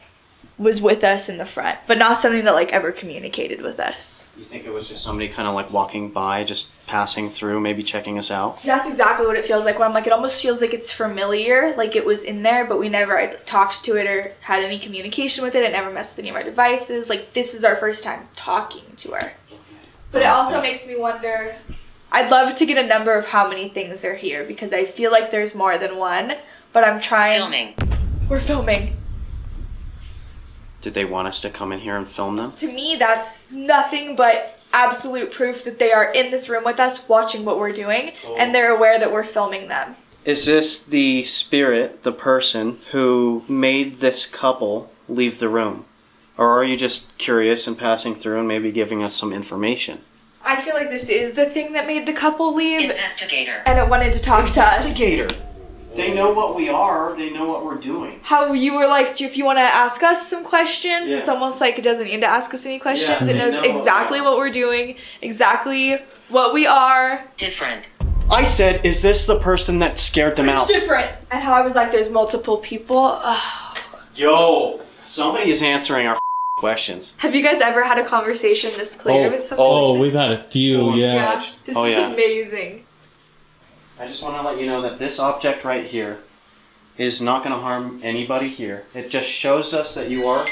was with us in the front, but not something that like ever communicated with us. You think it was just somebody kind of like walking by, just passing through, maybe checking us out? That's exactly what it feels like. Where I'm like, it almost feels like it's familiar, like it was in there, but we never had talked to it or had any communication with it. It never messed with any of our devices. Like this is our first time talking to her. But it also makes me wonder. I'd love to get a number of how many things are here because I feel like there's more than one. But I'm trying. Filming. We're filming. Did they want us to come in here and film them? To me, that's nothing but absolute proof that they are in this room with us watching what we're doing oh. and they're aware that we're filming them. Is this the spirit, the person who made this couple leave the room? Or are you just curious and passing through and maybe giving us some information? I feel like this is the thing that made the couple leave Investigator. and it wanted to talk to us. Investigator. They know what we are, they know what we're doing. How you were like, if you want to ask us some questions, Yeah. it's almost like it doesn't need to ask us any questions. Yeah, it knows know what we exactly what we're doing, exactly what we are. Different. I said, is this the person that scared them out? It's different. And how I was like, there's multiple people. Ugh. Yo, somebody is answering our [laughs] questions. Have you guys ever had a conversation this clear oh, with somebody? oh, like we've had a few, yeah. Yeah, this Oh, is yeah. amazing. I just want to let you know that this object right here is not going to harm anybody here. It just shows us that you are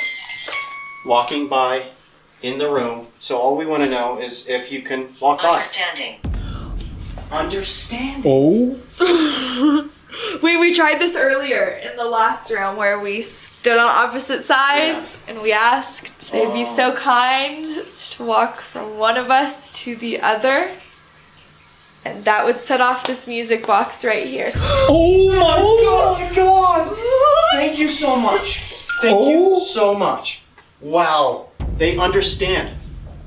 walking by in the room. So all we want to know is if you can walk by. Understanding. Understanding. Oh. [laughs] we we tried this earlier in the last room where we stood on opposite sides and we asked they'd be so oh. kind to walk from one of us to the other. And that would set off this music box right here. [gasps] Oh my Oh my god! Thank you so much. Thank Oh. you so much. Wow. They understand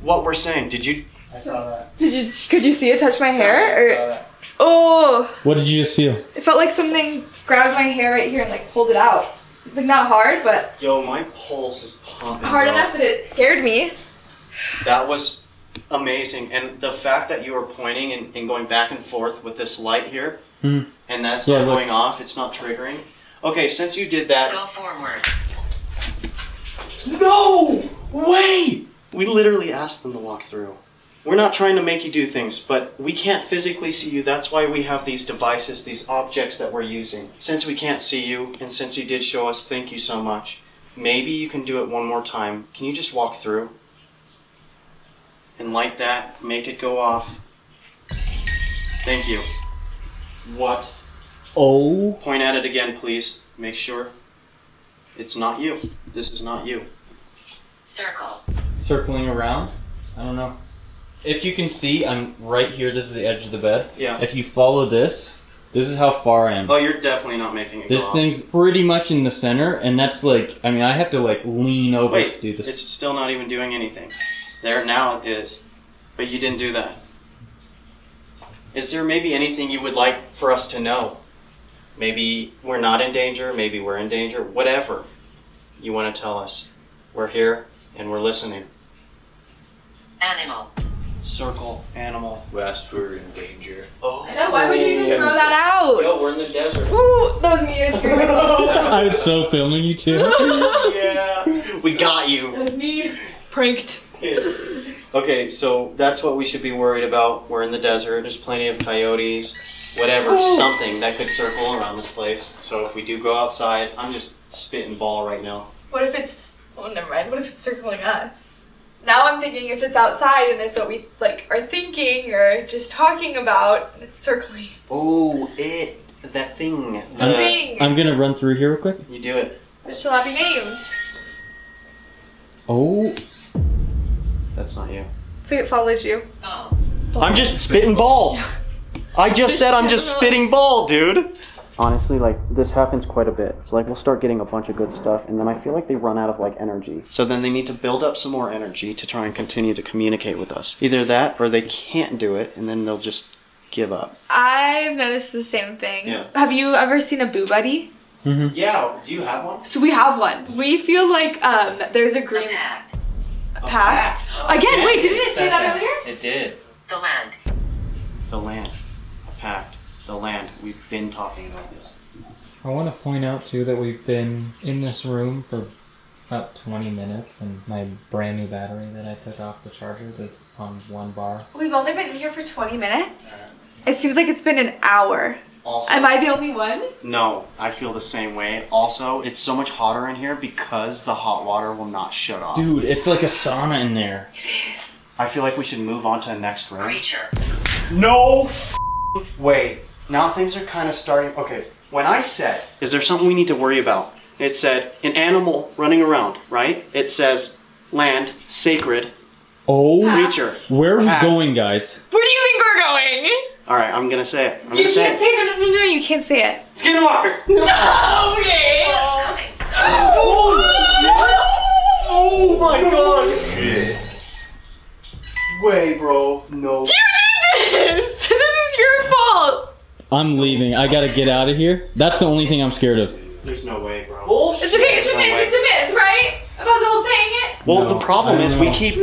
what we're saying. Did you? I saw that. Did you could you see it touch my hair? Or oh What did you just feel? it felt like something grabbed my hair right here and like pulled it out. Like not hard, but Yo, my pulse is pumping. hard bro. enough that it scared me. That was amazing. And the fact that you were pointing and, and going back and forth with this light here, Hmm. and that's Yeah, not look. going off, it's not triggering. Okay, since you did that. Go forward. No! Way! We literally asked them to walk through. We're not trying to make you do things, but we can't physically see you. That's why we have these devices, these objects that we're using. Since we can't see you, and since you did show us, thank you so much. Maybe you can do it one more time. Can you just walk through? And light that, make it go off. Thank you. What? Oh. Point at it again, please. Make sure. It's not you. This is not you. Circle. Circling around? I don't know. If you can see, I'm right here. This is the edge of the bed. Yeah. If you follow this, this is how far I am. Oh, you're definitely not making it This go off. thing's pretty much in the center, and that's like, I mean, I have to like lean over Wait, to do this. it's still not even doing anything. There, now it is. But you didn't do that. Is there maybe anything you would like for us to know? Maybe we're not in danger, maybe we're in danger, whatever you want to tell us. We're here and we're listening. Animal. Circle, animal. West, we're in danger. Oh. I know, why would you even throw that out? Yo, we're in the desert. Ooh, that was me. I scared myself. I was so filming you too. [laughs] yeah, we got you. That was me. Pranked. Okay, so that's what we should be worried about. We're in the desert. There's plenty of coyotes, whatever, something that could circle around this place. So if we do go outside, I'm just spitting ball right now. What if it's? Oh, never mind. What if it's circling us? Now I'm thinking if it's outside and it's what we like are thinking or just talking about, it's circling. Oh, it, that thing. The The- thing. I'm gonna run through here real quick. You do it. What shall I be named? Oh. That's not you. So it followed you. Oh. I'm just spitting ball. I just said I'm just spitting ball, dude. Honestly, like this happens quite a bit. So like we'll start getting a bunch of good stuff, and then I feel like they run out of like energy. So then they need to build up some more energy to try and continue to communicate with us. Either that, or they can't do it, and then they'll just give up. I've noticed the same thing. Yeah. Have you ever seen a boo buddy? Mm -hmm. Yeah, do you have one? So we have one. We feel like um there's a green pact. Again, wait, didn't it say that earlier? It did. The land. The land. A pact. The land. We've been talking about this. I want to point out too that we've been in this room for about 20 minutes, and my brand new battery that I took off the charger is on one bar. We've only been here for 20 minutes. It seems like it's been an hour. Also, Am I the only one? No, I feel the same way. Also, it's so much hotter in here because the hot water will not shut off. Dude, it's like a sauna in there. It is. I feel like we should move on to the next room. Creature. No f- way. Now things are kind of starting. Okay, when I said, is there something we need to worry about? It said an animal running around, right? It says land, sacred, Oh, creature. where are we Pact. going, guys? Where do you think we're going? All right, I'm gonna say it. I'm You gonna say can't it. say it. No, no, no, no, you can't say it. Skinwalker. No, okay. Oh, oh my god. Way, bro. No. You did this! [laughs] This is your fault! I'm leaving. I gotta get out of here. That's the only thing I'm scared of. There's no way, bro. It's okay, it's a myth, it's a myth, right? About the whole saying it? Well, No, the problem is don't we keep.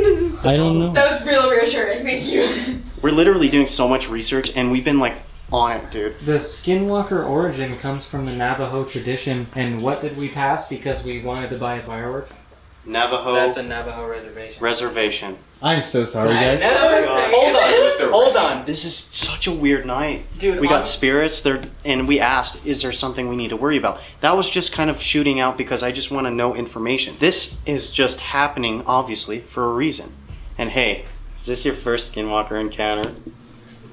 I don't know. That was real reassuring, thank you. We're literally doing so much research, and we've been like on it, dude. The Skinwalker origin comes from the Navajo tradition, and what did we pass because we wanted to buy fireworks? Navajo That's a Navajo reservation. reservation. I'm so sorry, guys. Oh hold on, hold on. This is such a weird night. Dude, we got hon- spirits there, and we asked, "Is there something we need to worry about?" That was just kind of shooting out because I just want to know information. This is just happening, obviously, for a reason. And hey, is this your first Skinwalker encounter?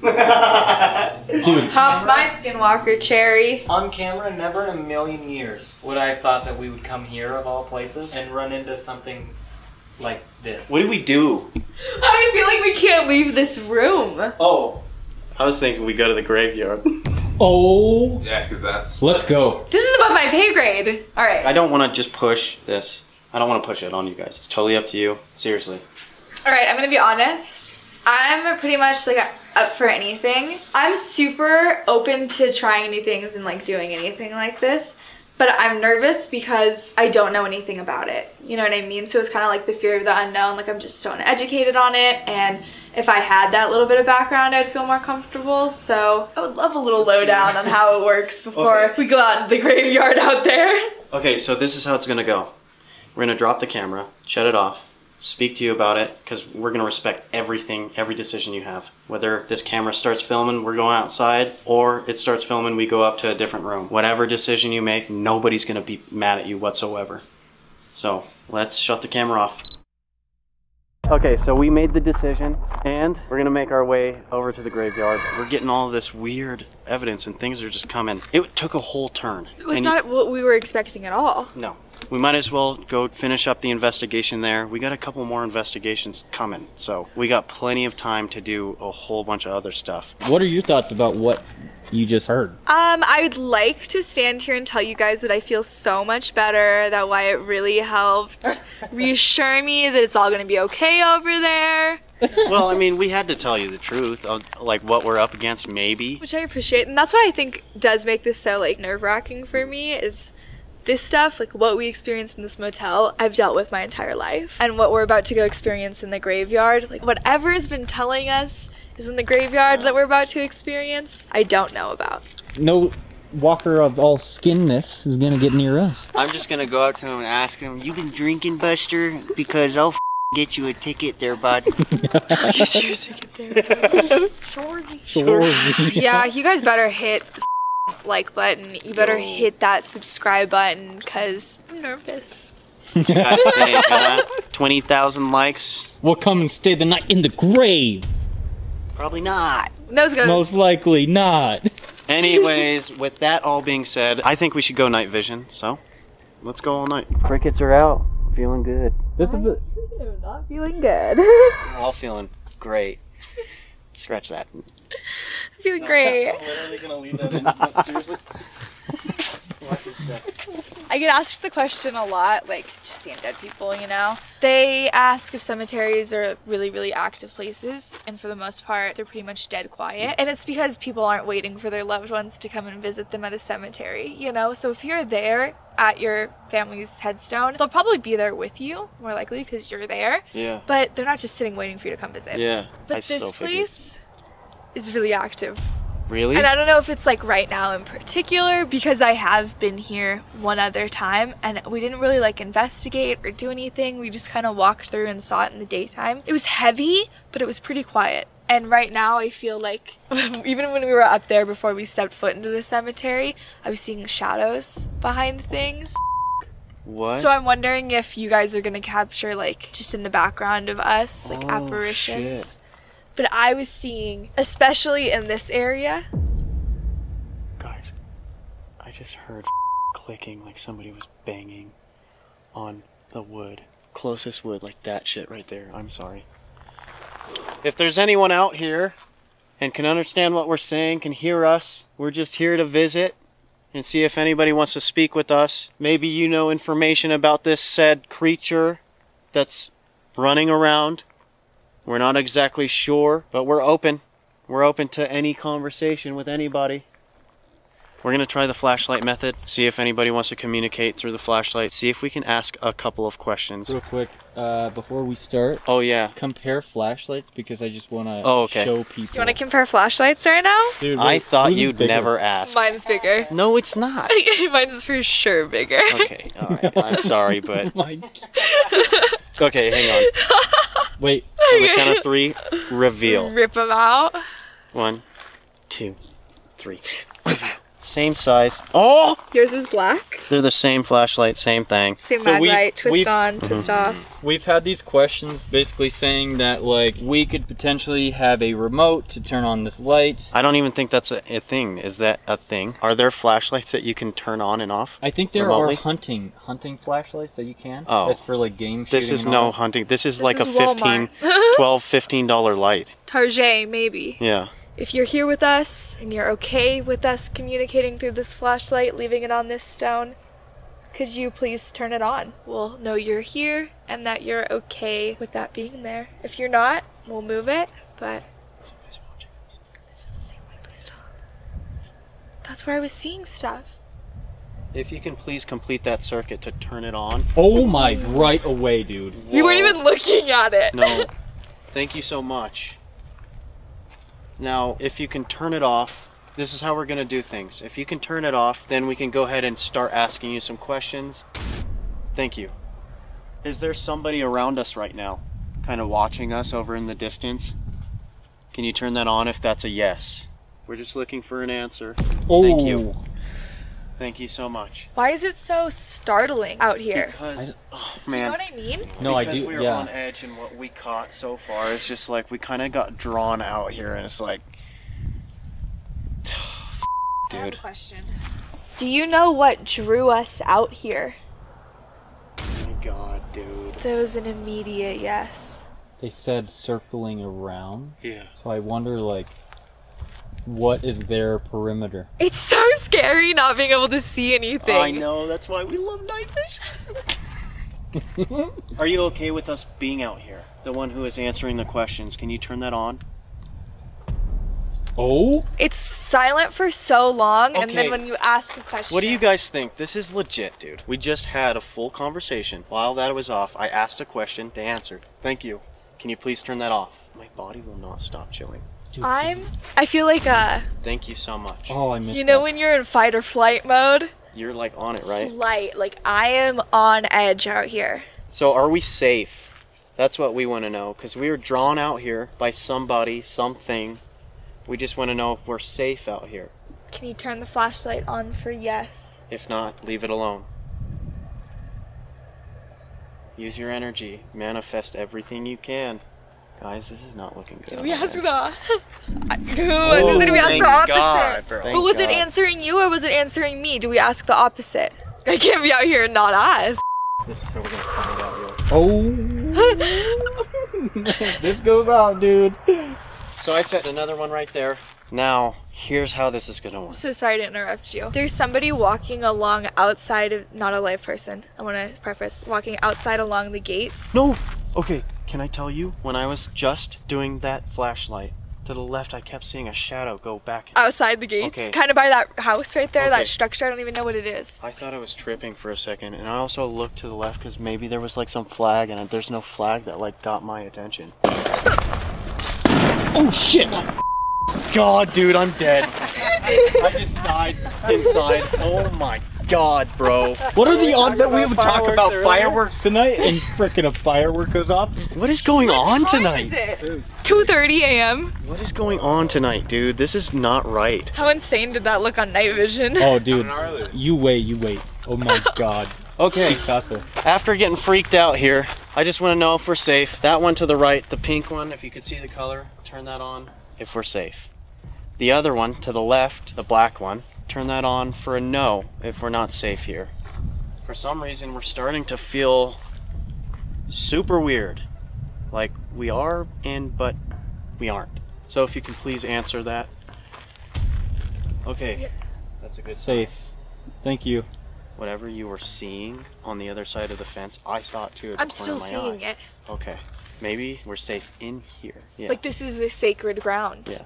[laughs] Dude, Pop my skinwalker cherry. On camera, never in a million years would I have thought that we would come here of all places and run into something like this. What do we do? I feel like we can't leave this room. Oh, I was thinking we go to the graveyard. [laughs] oh, Yeah, because that's. let's go. This is above my pay grade. Alright. I don't want to just push this. I don't want to push it on you guys. It's totally up to you. Seriously. Alright, I'm gonna be honest. I'm pretty much like up for anything. I'm super open to trying new things and like doing anything like this. But I'm nervous because I don't know anything about it. You know what I mean? So it's kind of like the fear of the unknown. Like I'm just so uneducated on it. And if I had that little bit of background, I'd feel more comfortable. So I would love a little lowdown on how it works before Okay. we go out in the graveyard out there. Okay, so this is how it's gonna go. We're gonna drop the camera, shut it off, speak to you about it, because we're gonna respect everything, every decision you have. Whether this camera starts filming, we're going outside, or it starts filming, we go up to a different room. Whatever decision you make, nobody's gonna be mad at you whatsoever. So let's shut the camera off. Okay, so we made the decision, and we're gonna make our way over to the graveyard. We're getting all this weird evidence, and things are just coming. It took a whole turn. It was And- not what we were expecting at all. no. We might as well go finish up the investigation there. We got a couple more investigations coming, so we got plenty of time to do a whole bunch of other stuff. What are your thoughts about what you just heard? Um, I would like to stand here and tell you guys that I feel so much better, that Wyatt really helped [laughs] reassure me that it's all gonna be okay over there, well, I mean, we had to tell you the truth, uh, like what we're up against, maybe. which I appreciate. And that's why I think does make this so like nerve wracking for me is this stuff, like what we experienced in this motel, I've dealt with my entire life. And what we're about to go experience in the graveyard, like whatever has been telling us is in the graveyard that we're about to experience, I don't know about. No walker of all skinness is gonna get near us. I'm just gonna go up to him and ask him, "You been drinking, Buster? Because I'll f- get you a ticket there, bud." [laughs] [laughs] Get you a ticket there. Shorzy. Shorzy. Yeah, you guys better hit the like button. You better hit that subscribe button because I'm nervous. You guys [laughs] think, huh? 20,000 likes? We'll come and stay the night in the grave. Probably not. Nose goes. Most likely not. Anyways, with that all being said, I think we should go night vision, so let's go all night. Crickets are out. Feeling good. This is the, I'm not feeling good. [laughs] All feeling great. Scratch that. [laughs] feeling great. literally gonna leave that in. Seriously? [laughs] I get asked the question a lot, like just seeing dead people, you know. They ask if cemeteries are really, really active places, and for the most part, they're pretty much dead quiet. And it's because people aren't waiting for their loved ones to come and visit them at a cemetery, you know. So if you're there at your family's headstone, they'll probably be there with you, more likely, because you're there. Yeah. But they're not just sitting waiting for you to come visit. Yeah, But I this place is really active. Really? And I don't know if it's like right now in particular because I have been here one other time and we didn't really like investigate or do anything. We just kind of walked through and saw it in the daytime. It was heavy, but it was pretty quiet. And right now I feel like [laughs] even when we were up there before we stepped foot into the cemetery, I was seeing shadows behind things. What? So I'm wondering if you guys are gonna capture like just in the background of us, like Oh, apparitions. shit. But I was seeing, especially in this area, Guys, I just heard [laughs] clicking like somebody was banging on the wood. Closest wood, like that shit right there. I'm sorry. If there's anyone out here and can understand what we're saying, can hear us, we're just here to visit and see if anybody wants to speak with us. Maybe you know information about this said creature that's running around. We're not exactly sure, but we're open. We're open to any conversation with anybody. We're going to try the flashlight method, see if anybody wants to communicate through the flashlight, see if we can ask a couple of questions. Real quick, uh, before we start. Oh yeah. Compare flashlights because I just want to Oh, okay. show people. you want to compare flashlights right now? Dude, I thought you'd bigger? never ask. Mine's bigger. [laughs] No, it's not. [laughs] Mine's for sure bigger. Okay, alright. I'm sorry, [laughs] but. Okay, hang on. Wait. [laughs] On the count of three, reveal. Rip them out. One, two, three. Same size. Oh! Yours is black. They're the same flashlight, same thing. Same So mag we- light, twist we've- on, mm-hmm. twist off. We've had these questions basically saying that like we could potentially have a remote to turn on this light. I don't even think that's a, a thing. Is that a thing? Are there flashlights that you can turn on and off? I think there remotely? are hunting hunting flashlights that you can. Oh. That's for like game shooting. This is and all no hunting. This is This like is a 15 [laughs] 12 15 dollar light. Target, maybe. Yeah. If you're here with us and you're okay with us communicating through this flashlight, leaving it on this stone, could you please turn it on? We'll know you're here and that you're okay with that being there. If you're not, we'll move it, but. That's where I was seeing stuff. If you can please complete that circuit to turn it on. Oh my! Right away, dude. You weren't even looking at it. No. [laughs] Thank you so much. Now, if you can turn it off, this is how we're going to do things. If you can turn it off, then we can go ahead and start asking you some questions. Thank you. Is there somebody around us right now, kind of watching us over in the distance? Can you turn that on if that's a yes? We're just looking for an answer. Thank you. Oh. Thank you so much. Why is it so startling out here? Because, oh Do you know what I mean? No, I because do- we were yeah. on edge and what we caught so far is just like we kind of got drawn out here and it's like [sighs] dude Question. Do you know what drew us out here? oh my god dude There was an immediate yes. They said circling around. Yeah. So I wonder like, what is their perimeter? It's so scary not being able to see anything. I know that's why we love night vision. [laughs] Are you okay with us being out here? The one who is answering the questions. Can you turn that on? Oh? It's silent for so long, and then when you ask a question, what do you guys think? This is legit dude. We just had a full conversation. While that was off i asked a question they answered. Thank you. Can you please turn that off? My body will not stop chilling I'm. I feel like uh, Thank you so much. Oh, I missed you know, when you're in fight or flight mode, You're like on it, right? flight. Like I am on edge out here. So are we safe? That's what we want to know because we were drawn out here by somebody, something. We just want to know if we're safe out here. Can you turn the flashlight on for yes? If not, leave it alone. Use your energy. Manifest everything you can. Guys, this is not looking good. Did we my ask end. the? [laughs] Who was it? Did we ask the opposite? God, bro. but Thank was it answering you or was it answering me? Do we ask the opposite? I can't be out here and not us. This is how we're gonna find out, yo. Oh. [laughs] this goes out, dude. So I set another one right there. Now, here's how this is gonna work. So sorry to interrupt you. There's somebody walking along outside of, not a live person. I want to preface, walking outside along the gates. No! Okay, can I tell you? When I was just doing that flashlight, to the left, I kept seeing a shadow go back. Outside the gates, Okay. kind of by that house right there, Okay. that structure. I don't even know what it is. I thought I was tripping for a second, and I also looked to the left because maybe there was like some flag, and there's no flag that like got my attention. Oh shit! God, dude, I'm dead. I just died inside. Oh my god, bro. What are the odds that we would talk about fireworks tonight and [laughs] freaking a firework goes off? What is going on What tonight? is it? 2:30 a.m. What is going on tonight, dude? This is not right. How insane did that look on night vision? Oh, dude, you wait, you wait. Oh my [laughs] god. Okay. Picasso. After getting freaked out here, I just want to know if we're safe. That one to the right, the pink one, if you could see the color, turn that on if we're safe. The other one to the left, the black one, turn that on for a no if we're not safe here. For some reason, we're starting to feel super weird. Like we are in, but we aren't. So if you can please answer that. Okay, that's a good sign. Safe. Thank you. Whatever you were seeing on the other side of the fence, I saw it too. At I'm corner still of my seeing eye. it. Okay, maybe we're safe in here. Yeah. Like this is the sacred ground. Yeah.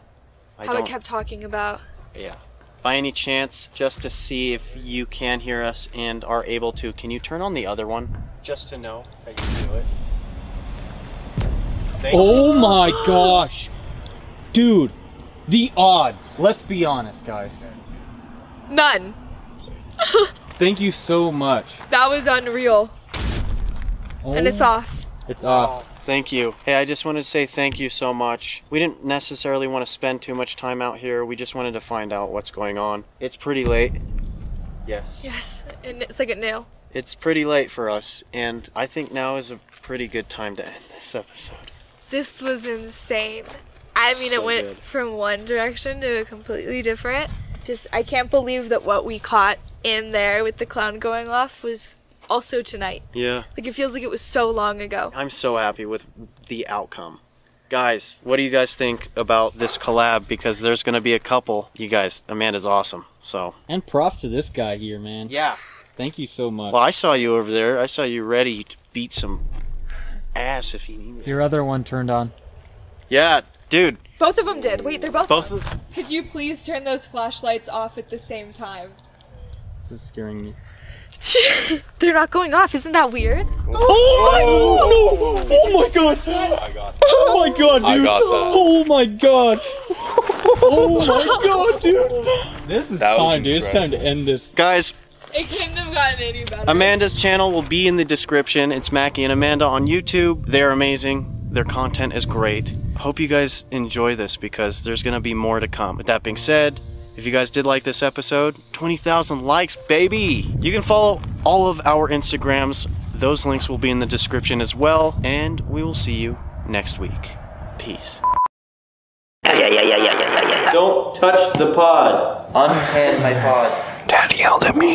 I How I don't- kept talking about. Yeah. By any chance, just to see if you can hear us and are able to, can you turn on the other one? Just to know that you do it. Thank Oh you. my gosh. Dude, the odds. Let's be honest, guys. None. [laughs] Thank you so much. That was unreal. And it's Oh. off. It's off. Thank you. Hey, I just wanted to say thank you so much. We didn't necessarily want to spend too much time out here. We just wanted to find out what's going on. It's pretty late. Yes. Yes, and it's like a nail. It's pretty late for us, and I think now is a pretty good time to end this episode. This was insane. I mean, it went good. from one direction to a completely different. Just, I can't believe that what we caught in there with the clown going off was also tonight. Yeah. Like, it feels like it was so long ago. I'm so happy with the outcome. Guys, what do you guys think about this collab? Because there's going to be a couple. You guys, Amanda's awesome. So, And props to this guy here, man. Yeah. Thank you so much. well, I saw you over there. I saw you ready to beat some ass if you need it. Your other one turned on. Yeah, dude. Both of them did. Wait, they're both. Both of Could you please turn those flashlights off at the same time? This is scaring me. [laughs] they're not going off. Isn't that weird? Oh my no! Oh my god! I got Oh my god, I dude! got that. Oh my god! Oh my god, dude! This is That was time, dude. It's time to end this. Guys, It couldn't have gotten any better. Amanda's channel will be in the description. It's Mackie and Amanda on YouTube. They're amazing. Their content is great. Hope you guys enjoy this because there's going to be more to come. With that being said, if you guys did like this episode, 20,000 likes, baby! You can follow all of our Instagrams. Those links will be in the description as well. And we will see you next week. Peace. Don't touch the pod. Unhand my pod. Dad yelled at me.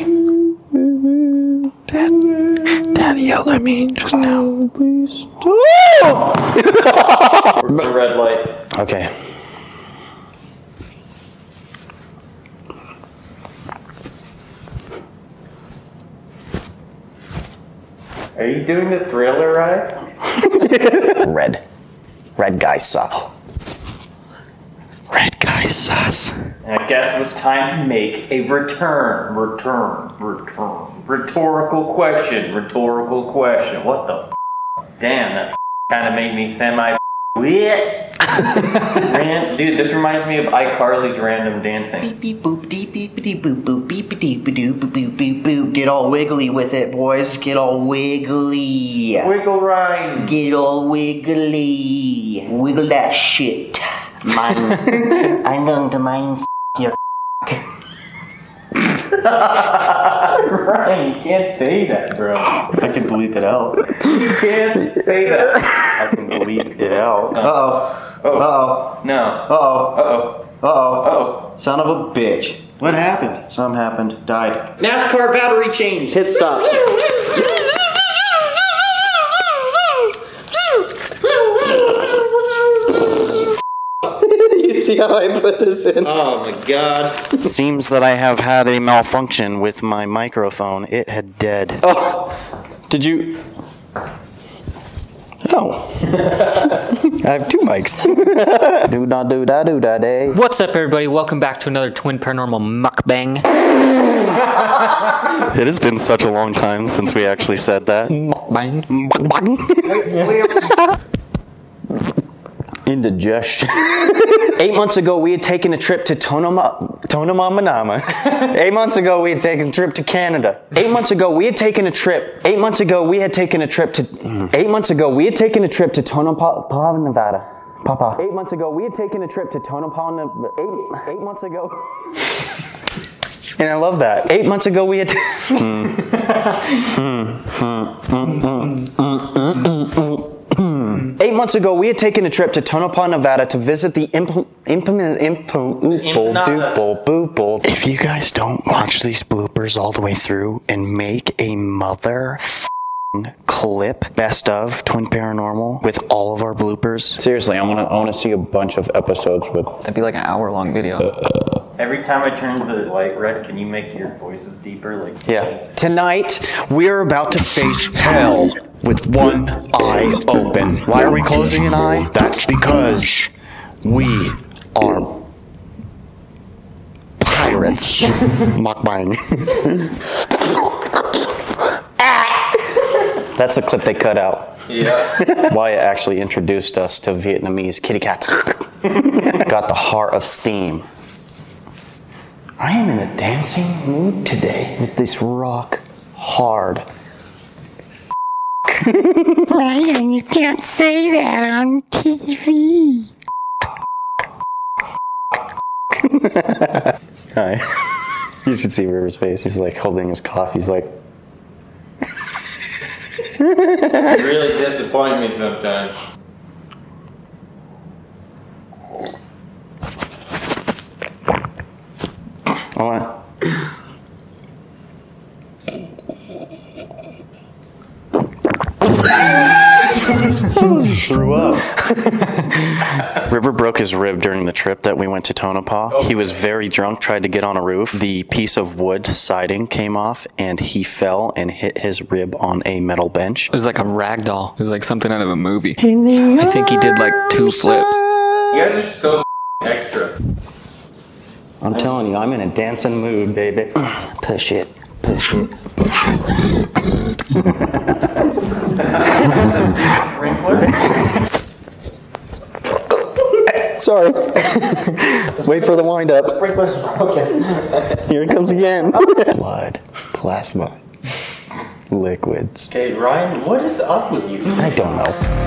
Dad, Dad yelled at me just now. Please stop. the red light. Okay. Are you doing the thriller ride? [laughs] Red. Red guy suck. Red guy sus. And I guess it was time to make a return, return, return. Rhetorical question, rhetorical question. What the f? Damn, that kind of made me semi Ran- [laughs] Dude, this reminds me of iCarly's random dancing. Beep boop dee beep dee boop boop beep dee boop boop boop boop. Get all wiggly with it, boys. Get all wiggly. Wiggle rhyme. Get all wiggly. Wiggle that shit. Mine. [laughs] I'm going to mind f- your. [laughs] Ryan, you can't say that, bro. I can bleep it out. You can't say that. I can bleep it out. Uh oh. Oh. Uh oh. No. Uh oh. Uh oh. Uh oh. Uh oh. Son of a bitch. What happened? Something happened. Died. NASCAR battery change. Hit stop. See [laughs] see how I put this in? Oh my god. Seems that I have had a malfunction with my microphone. It had dead. Oh, did you? Oh, [laughs] I have two mics. [laughs] do da do da do da day. What's up, everybody? Welcome back to another Twin Paranormal Mukbang. It has been such a long time since we actually said that. Mukbang. Indigestion. [laughs] Eight months ago, we had taken a trip to Tonoma, Tonomamanama. [laughs] Eight months ago, we had taken a trip to Canada. Eight months ago, we had taken a trip. Eight months ago, we had taken a trip to. Eight months ago, we had taken a trip to Tonopah, Nevada. Papa. Eight months ago, we had taken a trip to Tonopah, Nevada. Eight, eight months ago. And I love that. Eight months ago, we had. [laughs] Hmm. Hmm. Hmm. Hmm. Hmm. Hmm. Hmm. Eight months ago, we had taken a trip to Tonopah, Nevada to visit the implement If you guys don't watch these bloopers all the way through and make a mother clip best of Twin Paranormal with all of our bloopers. Seriously, I want to I want to see a bunch of episodes with That'd be like an hour long video. Uh, uh, uh. Every time I turn the light red, can you make your voices deeper? Like Yeah. Tonight, we're about to face hell with one eye open. Why are we closing an eye? That's because we are pirates. [laughs] Mukbang. [laughs] That's the clip they cut out. Yeah. [laughs] Wyatt actually introduced us to Vietnamese kitty cat. [laughs] Got the heart of steam. I am in a dancing mood today with this rock hard. [laughs] Ryan, you can't say that on TV. Hi. you should see River's face. He's like holding his cough. He's like, You [laughs] really disappoint me sometimes. All right. [laughs] I almost threw up. [laughs] River broke his rib during the trip that we went to Tonopah. Oh. He was very drunk, tried to get on a roof. The piece of wood siding came off, and he fell and hit his rib on a metal bench. It was like a rag doll. It was like something out of a movie. I think he did like two flips. You guys are so [laughs] extra. I'm telling you, I'm in a dancing mood, baby. [clears throat] Push it, push it, push [laughs] it. Sorry. Wait for the wind up. Okay. Here it comes again. Blood, plasma, liquids. Okay, Ryan, what is up with you? I don't know.